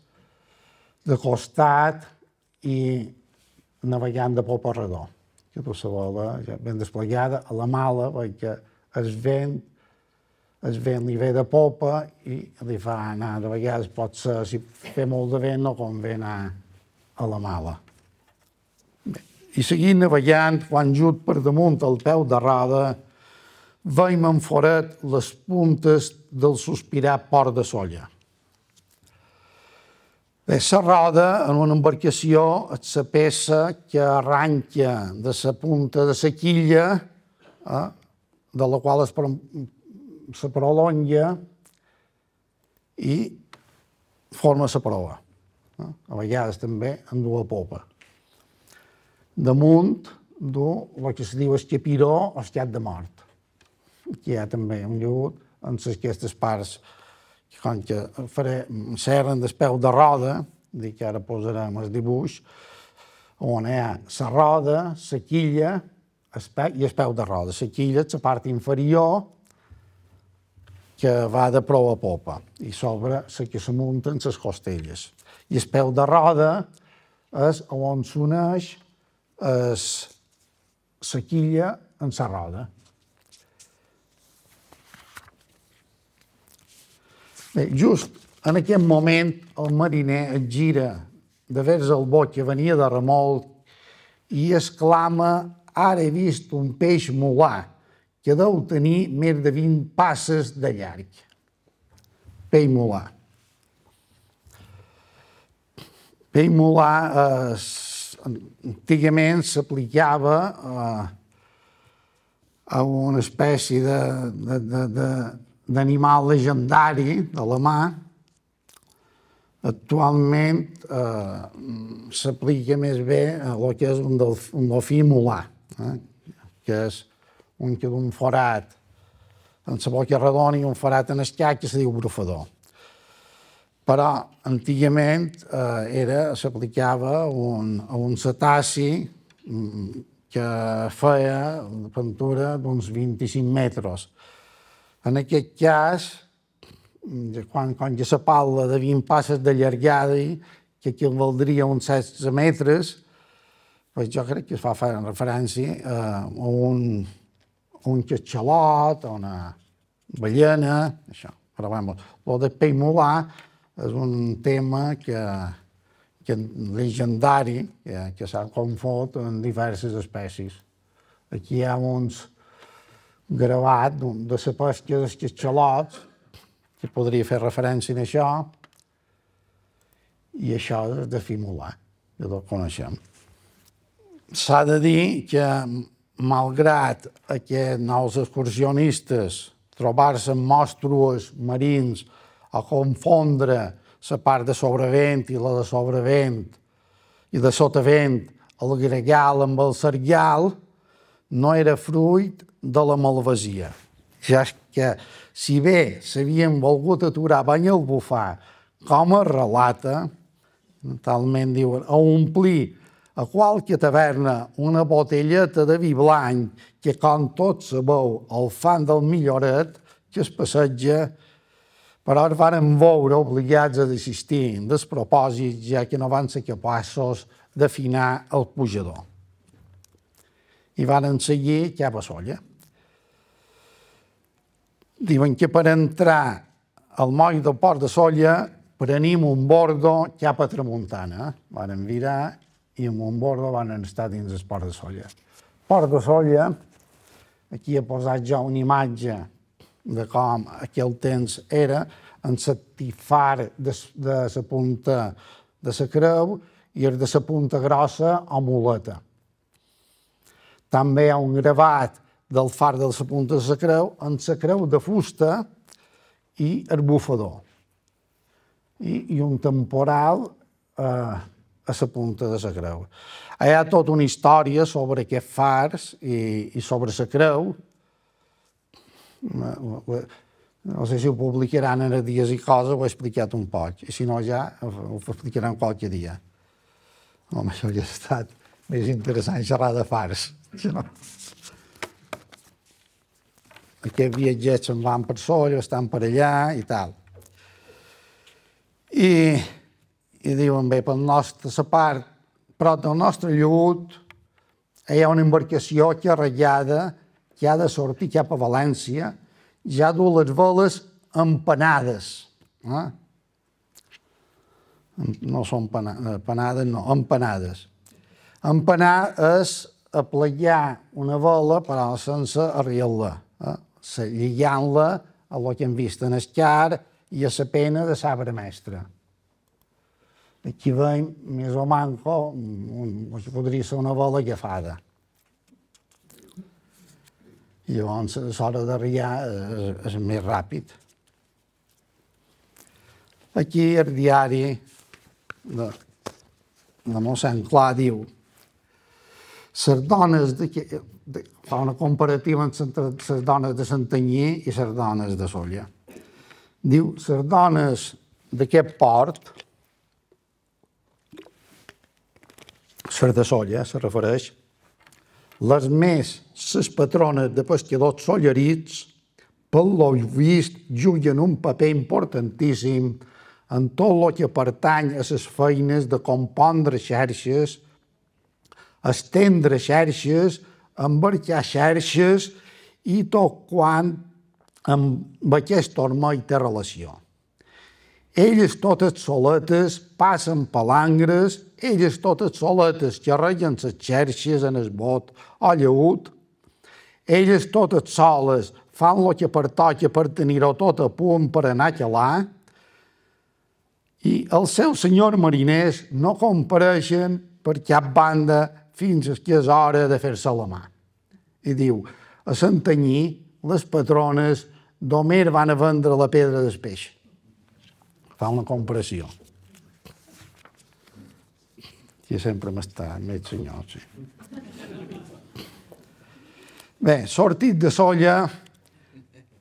S3: de costat i navegant de popa redó. Que tu la bola ja ben desplegada, a la mala, perquè el vent, el vent li ve de popa i li fa anar, de vegades pot ser, si fa molt de vent, no convé anar a la mala. I seguint navegant, quan jut per damunt el peu de roda, veiem en forat les puntes del sospirat port de Solla. Bé, la roda en una embarcació és la peça que arranca de la punta de la quilla eh, de la qual es, se prolonga i forma la prova. A vegades també en du a popa. Damunt du el que se diu escapiró o escat de mort. Aquí hi ha també un llut en aquestes parts com que faré, serren del peu de roda, dic que ara posarem el dibuix, on hi ha la roda, la quilla, el i el peu de roda. La quilla és la part inferior que va de prou a popa i sobre la que se munten les costelles. I el peu de roda és on s'uneix la quilla en la roda. Bé, just en aquest moment el mariner es gira de vers el bot que venia de remolc i exclama ara he vist un peix molà que deu tenir més de 20 passes de llarg. Peix molà. Peix molà eh, antigament s'aplicava eh, a una espècie d'animal legendari de la mà. Actualment eh, s'aplica més bé a el que és un, delf, un delfí molà eh? que és un que d'un forat en la boca redona i un forat en escac que se diu brufador. Però antigament eh, era s'aplicava un, a un cetaci mm, que feia pintura d'uns 25 metres. En aquest cas, quan, quan ja se parla de 20 passes de llargada, que aquí valdria uns 16 metres, pues jo crec que es fa fer referència a un, un xatxalot, a una ballena, això. Però, bueno, el de molà és un tema que, que legendari, que, que s'ha confot en diverses espècies. Aquí hi ha uns gravat de la pesca dels xatxalots, que podria fer referència a això, i això és de Fimolà, que el coneixem. S'ha de dir que, malgrat aquests nous excursionistes trobar-se amb mòstrues marins a confondre la part de sobrevent i la de sobrevent i de sotavent, el gregal amb el sergal, no era fruit de la malvasia. Ja que, si bé s'havien volgut aturar bany el bufar, com es relata, talment diuen, a omplir a qualque taverna una botelleta de vi blanc que, com tot sabeu, el fan del milloret que es passeja, però es varen veure obligats a desistir en ja que no van ser capaços d'afinar el pujador. I van seguir cap a Solla. Diuen que per entrar al moll del port de Solla prenim un bordo cap a Tramuntana. Van virar i amb un bordo van estar dins el port de Solla. Port de Solla, aquí he posat ja una imatge de com aquell temps era, en la tifar de, de la punta de la creu i el de la punta grossa o muleta. També hi ha un gravat del far de la punta de la creu en la creu de fusta i el bufador. I, i un temporal eh, a la punta de la creu. Hi ha tota una història sobre aquests fars i, i sobre la creu. No sé si ho publicaran en dies i coses, ho he explicat un poc, i si no ja ho explicaran qualque dia. Home, això ja ha estat més interessant xerrar de fars. Aquests viatgers se'n van per sol, estan per allà i tal. I, i diuen, bé, per nostra la part, però del nostre llut hi ha una embarcació que arrellada que ha de sortir cap a València, ja du les veles empanades. Eh? No són panades, no, empanades. Empanar és aplegar una vela però sense arriar-la, eh? lligant-la a lo que hem vist en escar i a la pena de sabre mestre. Aquí veiem més o manco, un, podria ser una bola agafada. I llavors l'hora d'arribar és, és més ràpid. Aquí el diari de, de mossèn Clar diu les dones de, de, fa una comparativa entre les dones de Santanyí i les dones de Solla. Diu, les dones d'aquest port les de Solla, se refereix, les més, les patrones de pescadors sollerits, pel lo vist, juguen un paper importantíssim en tot el que pertany a les feines de compondre xarxes, estendre xarxes, embarcar xarxes i tot quan amb aquest hormoi té relació. Elles totes soletes passen palangres, elles totes soletes xerregen les xerxes en el bot o lleut, elles totes soles fan el que pertoca per tenir-ho tot a punt per anar a calar, i els seus senyors mariners no compareixen per cap banda fins que és hora de fer-se la mà. I diu, a Santanyí, les patrones d'Homer van a vendre la pedra del peix fa una comparació. I sempre m'està més senyor, sí. Bé, sortit de Solla,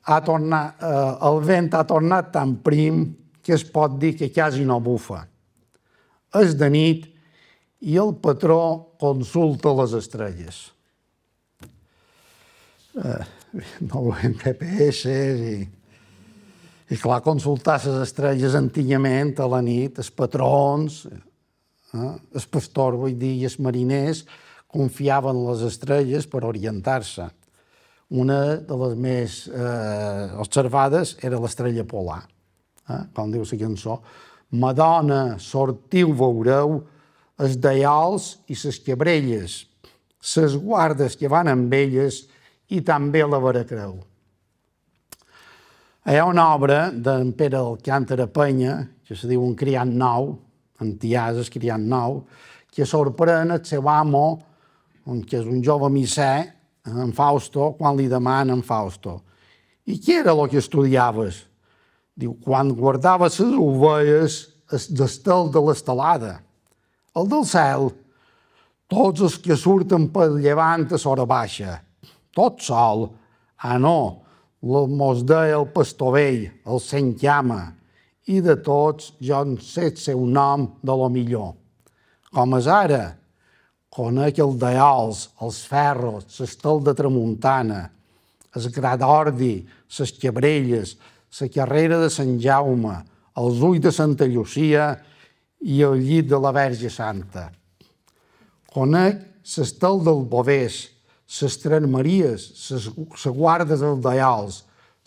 S3: ha tornat, eh, el vent ha tornat tan prim que es pot dir que quasi no bufa. És de nit i el patró consulta les estrelles. Eh, veiem GPS i i clar, consultar les estrelles antigament a la nit, els patrons, eh, els pastors, vull dir, i els mariners, confiaven en les estrelles per orientar-se. Una de les més eh, observades era l'estrella polar, eh, com diu la cançó. Madonna, sortiu, veureu, els deials i les cabrelles, les guardes que van amb elles i també la veracreu. Hi ha una obra d'en Pere Alcántara Penya, que se diu Un criat nou, en Tiases, criat nou, que sorprèn el seu amo, que és un jove misè, en Fausto, quan li demana en Fausto. I què era el que estudiaves? Diu, quan guardava les ovelles, el destel de l'estelada. El del cel, tots els que surten per llevant a sora baixa. Tot sol. Ah, no, mos deia el pastor vell, el sent llama, i de tots jo en sé el seu nom de lo millor. Com és ara, conec el d'Eols, els ferros, l'estel de tramuntana, el gradordi, les cabrelles, la carrera de Sant Jaume, els ulls de Santa Llucia i el llit de la Verge Santa. Conec l'estel del Bovés, les tres maries, les guardes dels daials,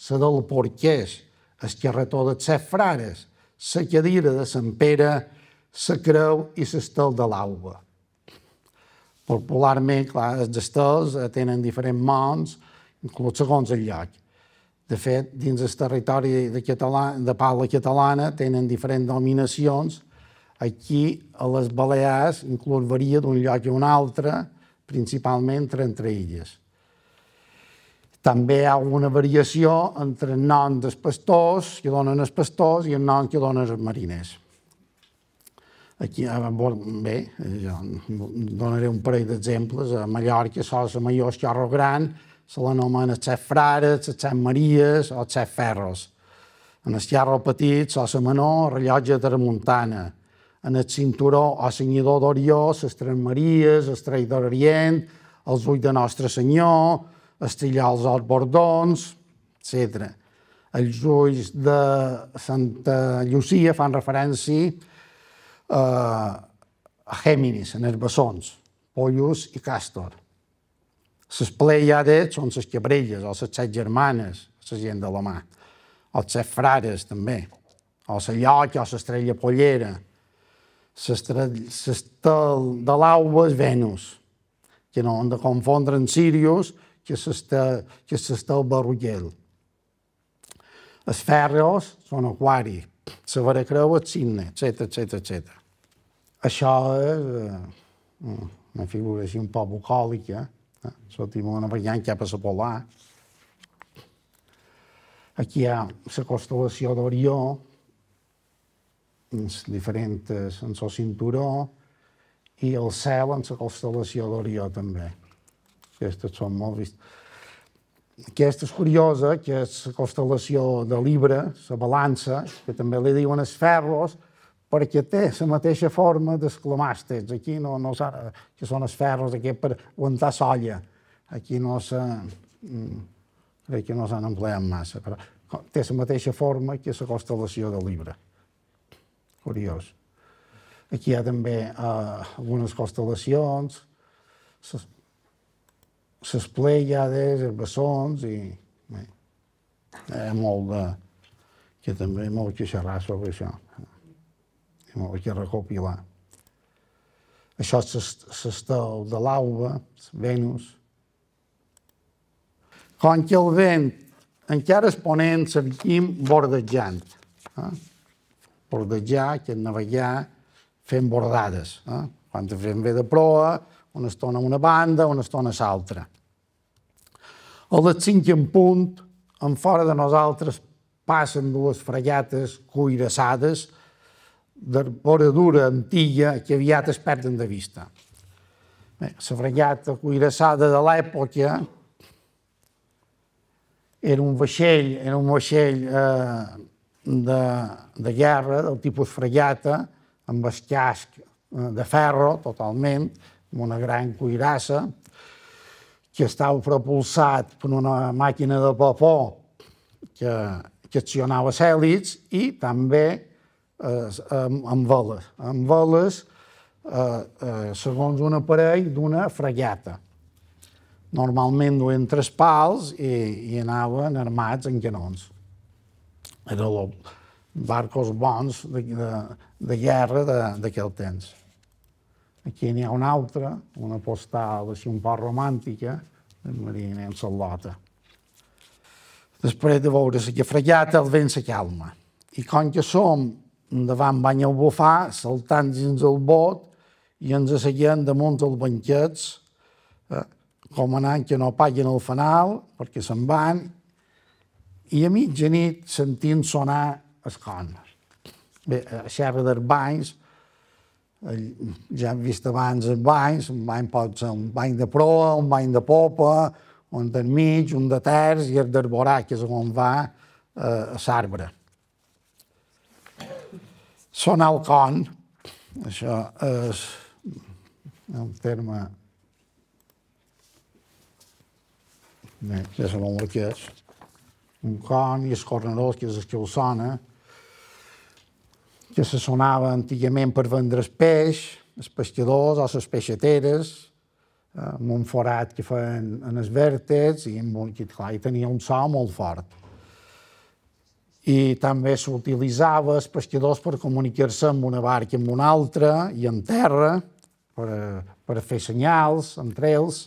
S3: la del porquès, el carretó dels set frares, la cadira de Sant Pere, la creu i l'estel de l'auba. Popularment, clar, els estels tenen diferents mons, inclús segons el lloc. De fet, dins el territori de, català, de parla catalana tenen diferents dominacions. Aquí, a les Balears, inclús varia d'un lloc a un altre, principalment entre illes. També hi ha una variació entre el nom dels pastors, que donen els pastors, i el nom que donen els mariners. Aquí, bé, jo donaré un parell d'exemples. A Mallorca, sols la major xorro gran, se l'anomena set frares, les set maries o set ferros. En el petit, so la menor, rellotge de muntana. En el cinturó o senyador d'Orió, les tres maries, el trell d'Orient, els ulls de Nostre Senyor, els trillals als bordons, etc. Els ulls de Santa Llucia fan referència eh, a Géminis, en els bessons, Pollus i Càstor. Les Pleiades són les cabrelles, o les set germanes, la gent de la mà. O les set frares, també. O la lloca, o l'estrella pollera. L'estel de l'alba és Venus, que no han de confondre en Sirius, que l'estel barrullel. Els ferros són aquari, la veracreu és cigne, etc etc etc. Això és eh, una figura així un poc bucòlica, Sortim una variant cap a la polar. Aquí hi ha la constel·lació d'Orió, diferents en el cinturó, i el cel en la constel·lació d'Orió també. Aquestes són molt vistes. Aquesta és curiosa, que és la constel·lació de Libre, la balança, que també li diuen els ferros, perquè té la mateixa forma dels clomàsters. Aquí no, no que són els ferros aquí per aguantar solla. Aquí no se, mm, crec que no s'han empleat massa, però té la mateixa forma que la constel·lació de Libre. Curiós. Aquí hi ha també uh, algunes constel·lacions, les Pleiades, els bessons, i bé, hi ha molt de... que també molt que xerrar sobre això i m'ho vaig recopilar. Això és l'estel de l'alba, Venus. Com que el vent encara és ponent, seguim bordejant. Eh? Bordejar, que navegar, fent bordades. Eh? Quan fem bé de proa, una estona a una banda, una estona a l'altra. A les cinc en punt, en fora de nosaltres, passen dues fregates cuirassades, d'arboradura antiga que aviat es perden de vista. Bé, la fregata cuirassada de l'època era un vaixell, era un vaixell eh, de, de guerra del tipus fregata, amb el casc eh, de ferro totalment, amb una gran cuirassa, que estava propulsat per una màquina de vapor que, que accionava hèlits i també eh, amb, amb veles. Amb veles, eh, eh, segons un aparell d'una fregata. Normalment duien tres pals i, i anaven armats en canons. Eren els barcos bons de, de, de guerra d'aquell temps. Aquí n'hi ha una altra, una postal així un poc romàntica, de marina en Salota. Després de veure la fregata, el vent se calma. I com que som davant bany el bufar, saltant dins el bot i ens asseiem damunt els banquets, eh, comanant que no paguen el fanal perquè se'n van, i a mitjanit sentint sonar el con. Bé, a Xerra dels Banys, ja hem vist abans els banys, un bany pot ser un bany de proa, un bany de popa, un del mig, un de terç i el d'arborà, que és on va eh, a l'arbre. Sonar el con, això és un terme Bé, ja sabeu el que és. Un con i els cornadors, que és el que ho sona, que se sonava antigament per vendre el peix, els pescadors o les peixateres, amb un forat que feien en els vèrtexs i, amb un, i, clar, i tenia un so molt fort. I també s'utilitzava els pescadors per comunicar-se amb una barca amb una altra i en terra, per, per fer senyals entre ells.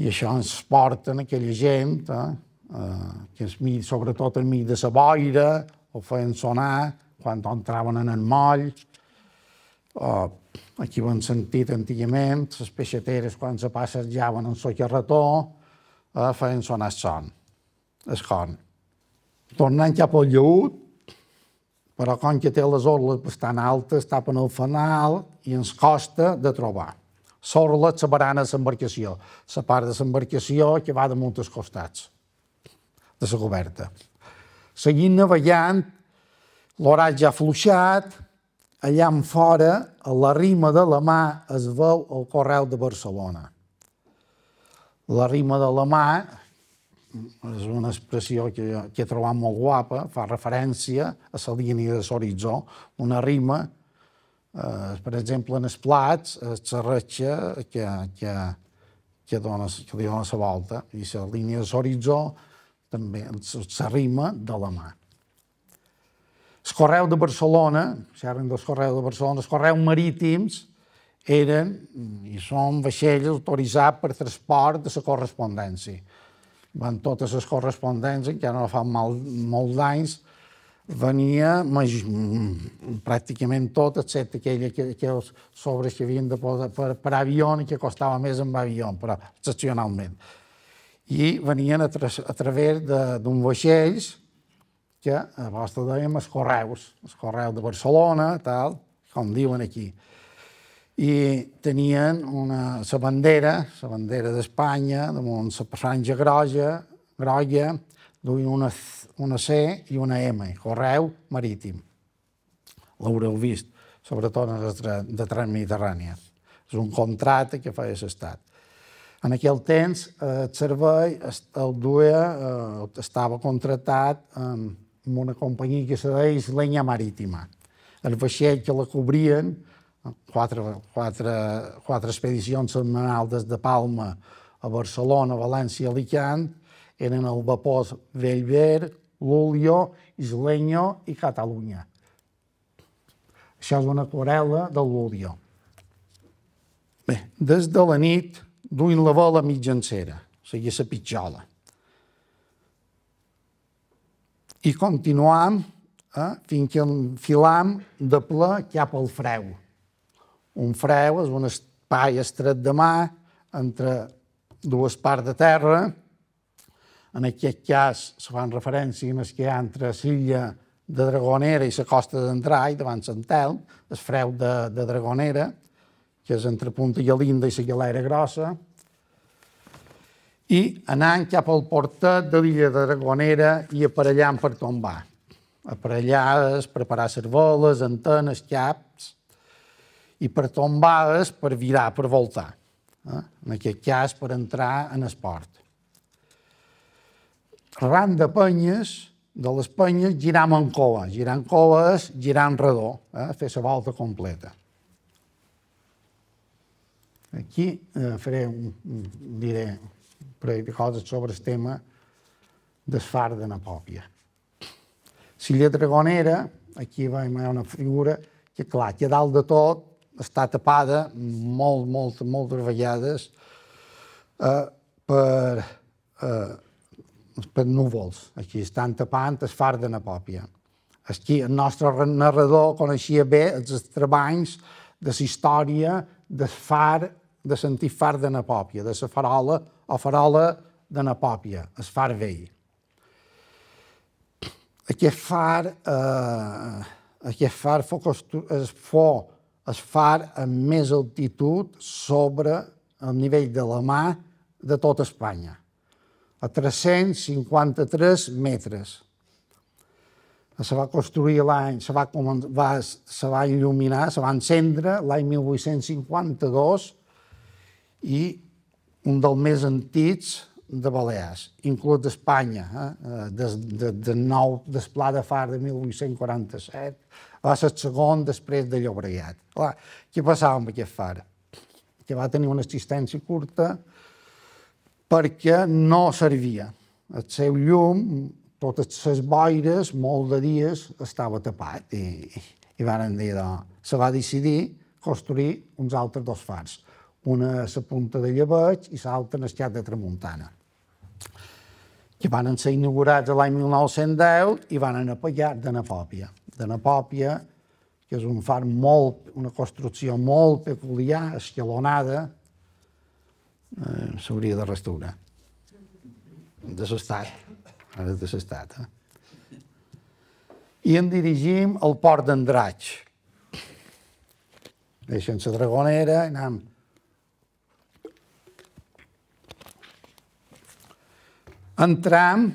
S3: I això ens porta a aquella gent, eh, eh, que és, sobretot enmig de la boira, o feien sonar quan entraven en el moll, o aquí ho hem sentit antigament, les peixateres quan se passejaven en el carretó, eh, feien sonar el son, el corn. Tornant cap al lleut, però com que té les orles bastant altes, tapen el fanal i ens costa de trobar. S'orla la barana de l'embarcació, la part de l'embarcació que va de molts costats de la coberta. Seguint navegant, l'oratge ha fluixat, allà en fora, a la rima de la mà, es veu el Correu de Barcelona. La rima de la mà és una expressió que, que he trobat molt guapa, fa referència a la línia de l'horitzó, una rima, eh, per exemple, en els plats, la xerratxa que, que, que, dona, que li dona la volta, i la línia de l'horitzó també la rima de la mà. El Correu de Barcelona, xerren del Correu de Barcelona, els correus marítims eren i són vaixells autoritzats per transport de la correspondència van totes les correspondències, que no fa mal, molts anys, venia pràcticament tot, excepte aquella, que, sobres que havien de posar per, per avió i que costava més amb avió, però excepcionalment. I venien a, tra a través d'un vaixells que a vostre dèiem els correus, els correus de Barcelona, tal, com diuen aquí i tenien una, la bandera, la bandera d'Espanya, damunt la franja groga, groga, duien una, una C i una M, correu marítim. L'haureu vist, sobretot en les de Transmediterrània. És un contracte que feia l'Estat. En aquell temps, el servei el duia, eh, estava contractat amb una companyia que se deia Islenya Marítima. El vaixell que la cobrien quatre, quatre, quatre expedicions setmanals des de Palma a Barcelona, València i Alicant, eren el vapor Bellver, Lulio, Isleño i Catalunya. Això és una aquarela del Lulio. Bé, des de la nit duim la vela mitjancera, o sigui, la pitjola. I continuam eh, fins que enfilam de ple cap al freu un freu és un espai estret de mà entre dues parts de terra. En aquest cas se fan referència a que hi ha entre l'illa de Dragonera i la costa d'Endrai, davant Sant Telm, el freu de, de Dragonera, que és entre Punta Galinda i la Galera Grossa, i anant cap al portet de l'illa de Dragonera i aparellant per tombar. Aparellades, preparar cervoles, antenes, caps, i per tombades per virar, per voltar. Eh? En aquest cas, per entrar en esport. Ran de penyes, de les penyes, giram en cova. Girant coves, girant redó, eh? fer la volta completa. Aquí eh, faré un, diré un parell de coses sobre el tema del far de Napòpia. L'illa Dragonera, aquí veiem una figura que, clar, que a dalt de tot està tapada molt, molt, moltes vegades eh, per, eh, per núvols. Aquí estan tapant el far de Napòpia. Aquí el nostre narrador coneixia bé els treballs de la història del far, de sentir far de Napòpia, de la farola o farola de Napòpia, el far vell. Aquest far, eh, aquest far fou, fou es fa amb més altitud sobre el nivell de la mà de tot Espanya, a 353 metres. Se va construir l'any, se va, va, se va il·luminar, se va encendre l'any 1852 i un dels més antics de Balears, inclús d'Espanya, eh? de, de, de nou d'Esplà de Far de 1847, va ser el segon després de Llobregat. Clar, què passava amb aquest far? que va tenir una existència curta perquè no servia. El seu llum, totes les boires, molt de dies, estava tapat i, i van dir, doncs, se va decidir construir uns altres dos fars. Una a la punta de Llebeig i l'altra en el xat de Tramuntana que van ser inaugurats l'any 1910 i van anar pagar de Napòpia. De Napòpia, que és un far molt, una construcció molt peculiar, escalonada, eh, s'hauria de restaurar. De l'estat, ara de l'estat. Eh? I en dirigim al port d'Andratx. Deixem la dragonera anem Entram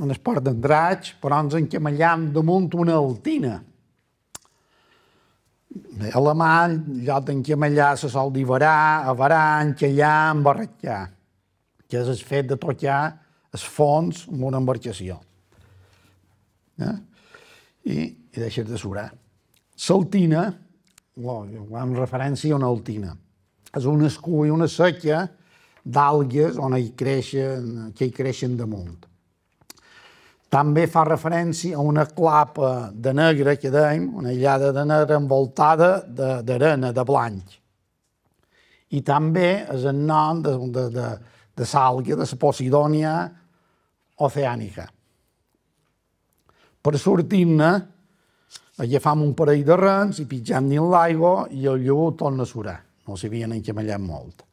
S3: en el port d'Andratx, però ens encamallam damunt una altina. A alemany, lloc d'encamallar se sol dir varà, avarar, encallar, embarratjar, que és el fet de tocar el fons amb una embarcació. Eh? I, i deixes de surar. L'altina, en referència a una altina, és una escull, una seca, d'algues on hi creixen, que hi creixen damunt. També fa referència a una clapa de negre que dèiem, una llada de negre envoltada d'arena, de, de blanc. I també és el nom de, de, de, de l'alga, de la Posidònia oceànica. Per sortir-ne, agafam un parell de rens i pitjam dins l'aigua i el lleó torna a surar. No s'havien encamallat molt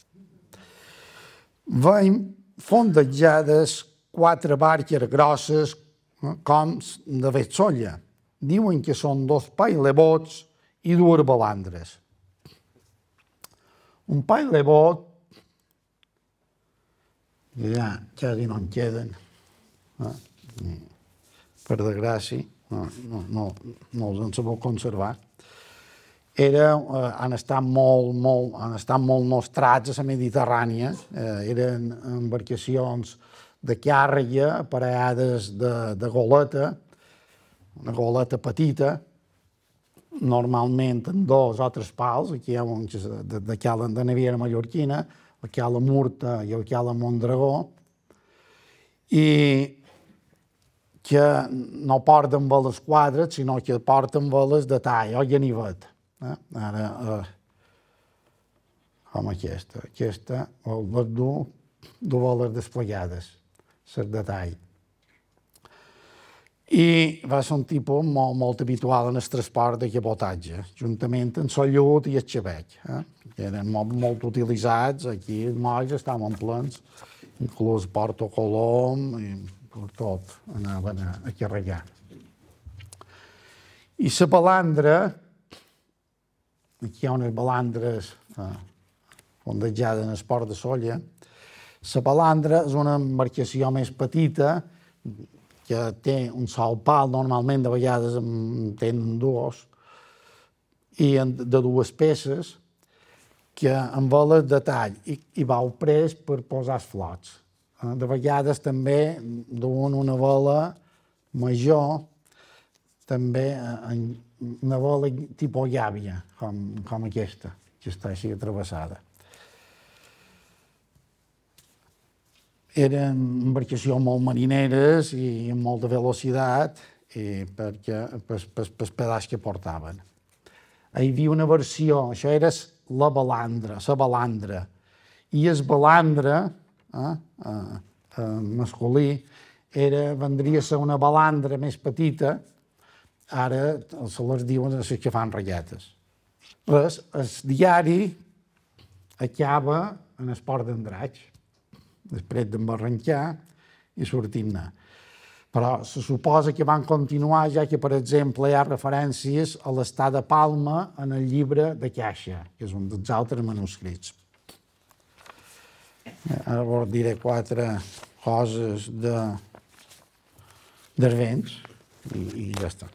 S3: veiem fondejades, quatre barques grosses, com de Vetsolla. Diuen que són dos pailebots i dues balandres. Un pailebot, ja quasi no en queden, per desgràcia, no, no, no, no els en sabeu conservar era, eh, han, estat molt, molt, han estat molt nostrats a la Mediterrània, eh, eren embarcacions de càrrega aparellades de, de goleta, una goleta petita, normalment amb dos o tres pals, aquí hi ha un de, de, cala de Naviera Mallorquina, el cala Murta i el cala Mondragó, i que no porten veles quadres, sinó que porten veles de tall o ganivet Eh? Ara, eh, com aquesta. Aquesta, les du, du boles desplegades, ser detall. I va ser un tipus molt, molt habitual en el transport de cabotatge, juntament amb el llut i el xabec, eh? que eren molt, molt utilitzats. Aquí els molls estaven plens, inclús Porto Colom, i per tot anaven a, a carregar. I la palandra, aquí hi ha unes balandres eh, ondejades en el port de Solla. La balandra és una embarcació més petita que té un sol pal, normalment de vegades en tenen dos, i de dues peces, que amb veles de tall i, i vau pres per posar els flots. Eh, de vegades també duen una vela major, també en, una bola tipus llàvia, com, com aquesta, que està així travessada. Eren embarcacions molt marineres i amb molta velocitat i perquè, per, per, per pedaç que portaven. Hi havia una versió, això era la balandra, la balandra, i el balandra, eh, eh, eh, masculí, era, vendria a ser una balandra més petita, ara se les diuen que fan ratlletes. Res, el diari acaba en el port d'Andratx, després d'embarrancar i sortim-ne. Però se suposa que van continuar, ja que, per exemple, hi ha referències a l'estat de Palma en el llibre de Caixa, que és un dels altres manuscrits. Ara vos diré quatre coses de d'Arvens i, i ja està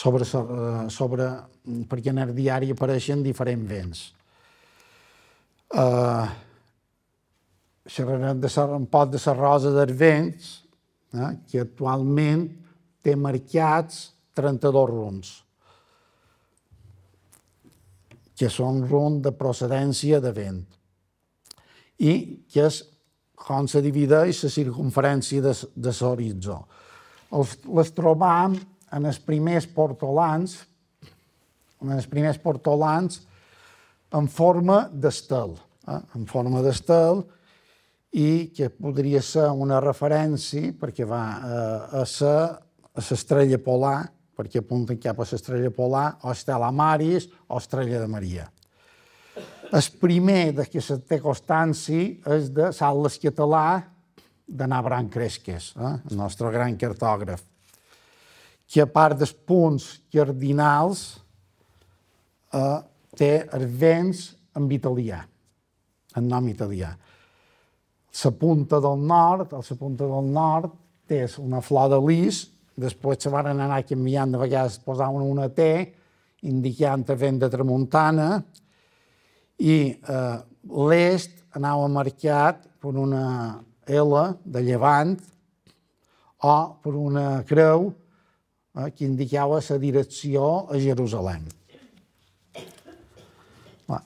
S3: sobre, eh, sobre, perquè en el diari apareixen diferents vents. Uh, xerrarem de un pot de la rosa dels vents, eh, que actualment té marcats 32 runs, que són rumb de procedència de vent i que és com se divideix la circunferència de, de l'horitzó. Les trobam en els primers portolans, en els primers portolans en forma d'estel, eh? en forma d'estel, i que podria ser una referència perquè va eh, a ser a l'estrella polar, perquè apunten cap a l'estrella polar, o Estela Maris o Estrella de Maria. El primer de que se té constància és de Sales Català de Nabran Cresques, eh? el nostre gran cartògraf, que a part dels punts cardinals eh, té els vents en italià, en nom italià. La punta del nord, a la punta del nord, té una flor de lis, després se van anar canviant, de vegades posaven una T, indicant el vent de tramuntana, i eh, l'est anava marcat per una L de llevant o per una creu eh, que indicava la direcció a Jerusalem. La,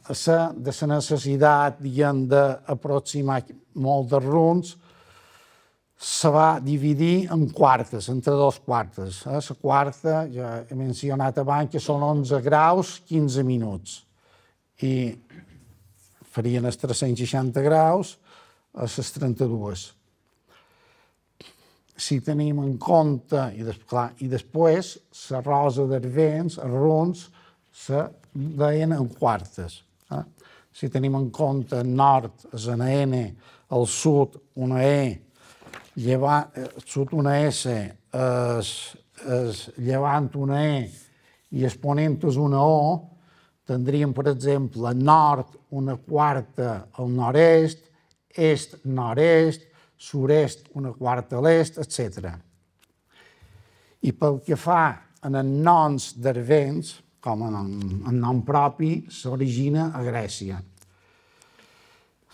S3: de la necessitat, d'aproximar molt de runs, se va dividir en quartes, entre dos quartes. Eh? La quarta, ja he mencionat abans, que són 11 graus, 15 minuts. I farien els 360 graus a les 32. Si tenim en compte, i, des, clar, i després, la rosa dels vents, els runs, se deien en quartes. Eh? Si tenim en compte el nord, és una N, el sud, una E, llevant, el eh, sud una S, es, es llevant una E i exponent és una O, tindríem, per exemple, nord una quarta al nord-est, est-nord-est, sud-est una quarta a l'est, etc. I pel que fa en els noms dels vents, com en el nom propi, s'origina a Grècia.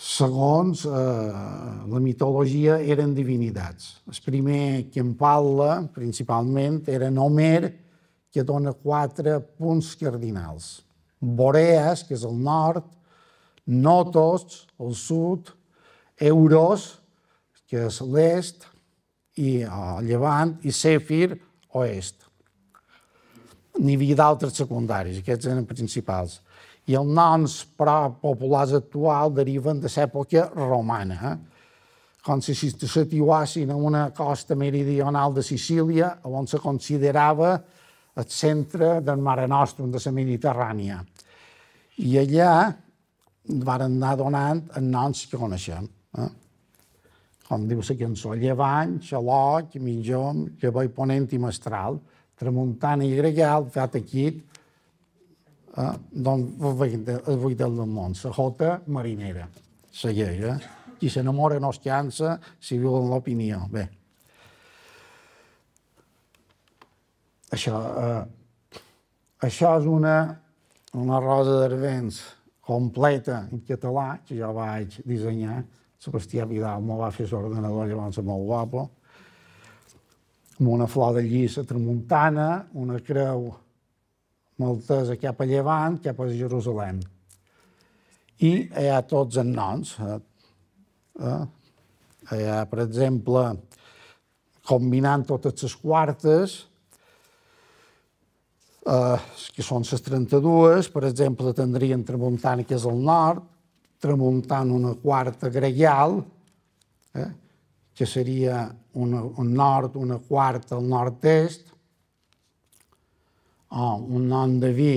S3: Segons eh, la mitologia, eren divinitats. El primer que en parla, principalment, era Homer, que dona quatre punts cardinals. Boreas, que és el nord, Notos, el sud, Euros, que és l'est, i el llevant, i Sefir, oest. N'hi havia d'altres secundaris, aquests eren principals. I els noms però, populars actuals deriven de l'època romana, eh? com si situassin en una costa meridional de Sicília, on se considerava el centre del Mare Nostrum, de la Mediterrània. I allà van anar donant els noms que coneixem. Eh? Com diu la cançó, Llevant, Xaloc, Mitjom, Llevall Ponent i Mestral, Tramuntana i Gregal, fet aquí, eh? doncs el vuit del món, la jota marinera, llei, eh? Qui s'enamora no es cansa, si viu en l'opinió. Bé, això, eh, això és una, una rosa d'arvents completa en català, que jo vaig dissenyar. Sebastià Vidal m'ho va fer l'ordenador, llavors molt guapo. Amb una flor de llis a tramuntana, una creu maltesa cap a llevant, cap a Jerusalem. I hi ha tots els noms. Eh? eh? Hi ha, per exemple, combinant totes les quartes, eh, que són les 32, per exemple, tindrien tramuntana, que és el nord, tramuntant una quarta gregal, eh, que seria una, un nord, una quarta al nord-est, o un nom de vi,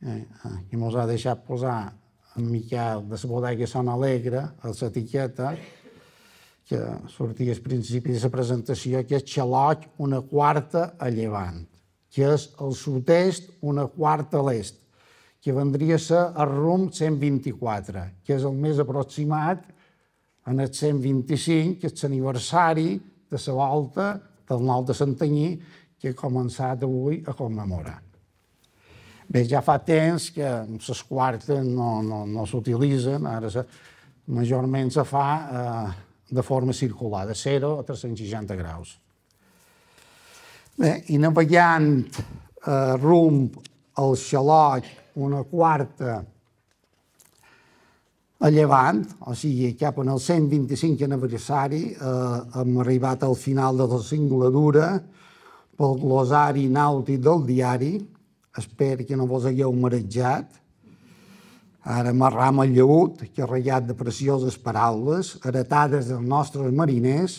S3: eh, que ens ha deixat posar en Miquel de la bodega Son Alegre, a l'etiqueta, que sortia al principi de la presentació, que és xaloc una quarta a llevant que és al sud-est una quarta a l'est, que vendria a ser el rumb 124, que és el més aproximat en el 125, que és l'aniversari de la volta del nou de Santanyí, que he començat avui a commemorar. Bé, ja fa temps que les quartes no, no, no s'utilitzen, ara se, majorment se fa eh, de forma circular, de 0 a 360 graus. Bé, i navegant eh, rumb al xaloc una quarta a Llevant, o sigui, cap en el 125 aniversari eh, hem arribat al final de la singladura pel glosari nàutic del diari. Espero que no vos hagueu marejat. Ara m'arram el lleut, que ha ratllat de precioses paraules, heretades dels nostres mariners,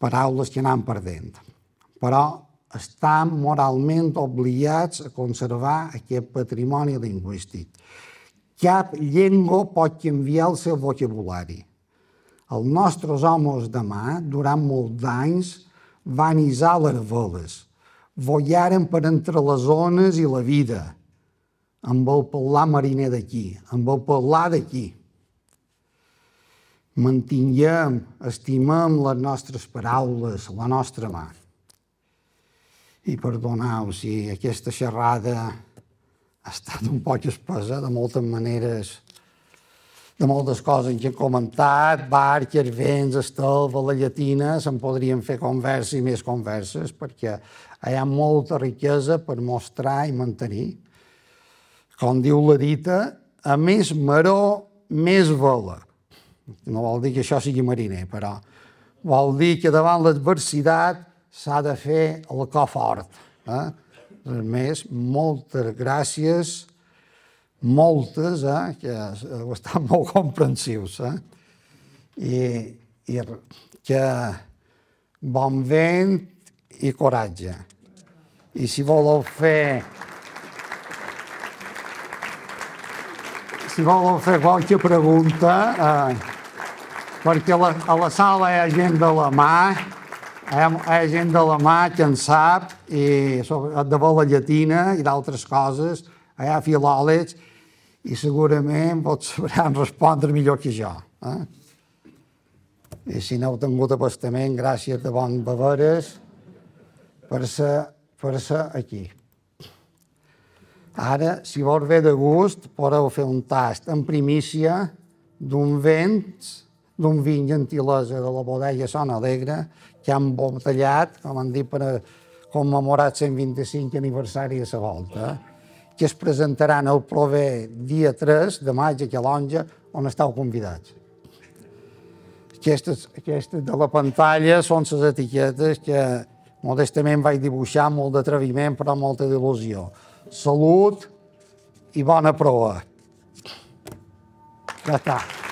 S3: paraules que anem perdent. Però estan moralment obligats a conservar aquest patrimoni lingüístic cap llengua pot canviar el seu vocabulari. Els nostres homes de mà, durant molts d'anys, van isar les veles, vollaren per entre les zones i la vida, amb el parlar mariner d'aquí, amb el parlar d'aquí. Mantinguem, estimem les nostres paraules, la nostra mà. I perdoneu si aquesta xerrada ha estat un poc espesa, de moltes maneres, de moltes coses que he comentat, barques, vents, estelva, la llatina, se'n podrien fer converses i més converses, perquè hi ha molta riquesa per mostrar i mantenir. Com diu la dita, a més maró, més vela. No vol dir que això sigui mariner, però vol dir que davant l'adversitat s'ha de fer el cor fort. Eh? Res més, moltes gràcies, moltes, eh, que estan <laughs> molt comprensius. Eh? I, I que bon vent i coratge. I si voleu fer... Si voleu fer qualque pregunta, eh, perquè la, a la sala hi ha gent de la mà, hi ha, ha gent de la mà que en sap, i de bola llatina i d'altres coses, hi ha filòlegs, i segurament vos sabran <laughs> respondre millor que jo. Eh? I si no heu tingut abastament, gràcies de bon beveres per ser, per ser aquí. Ara, si vols ve de gust, podeu fer un tast en primícia d'un vent d'un vi gentilesa de la bodega Son Alegre, que han botellat, com han dit, per commemorar el 125 aniversari de la volta, que es presentaran al prover dia 3 de maig a Calonja, on estàu convidats. Aquestes, aquestes de la pantalla són les etiquetes que modestament vaig dibuixar molt d'atreviment però molta d'il·lusió. Salut i bona prova. Ja està.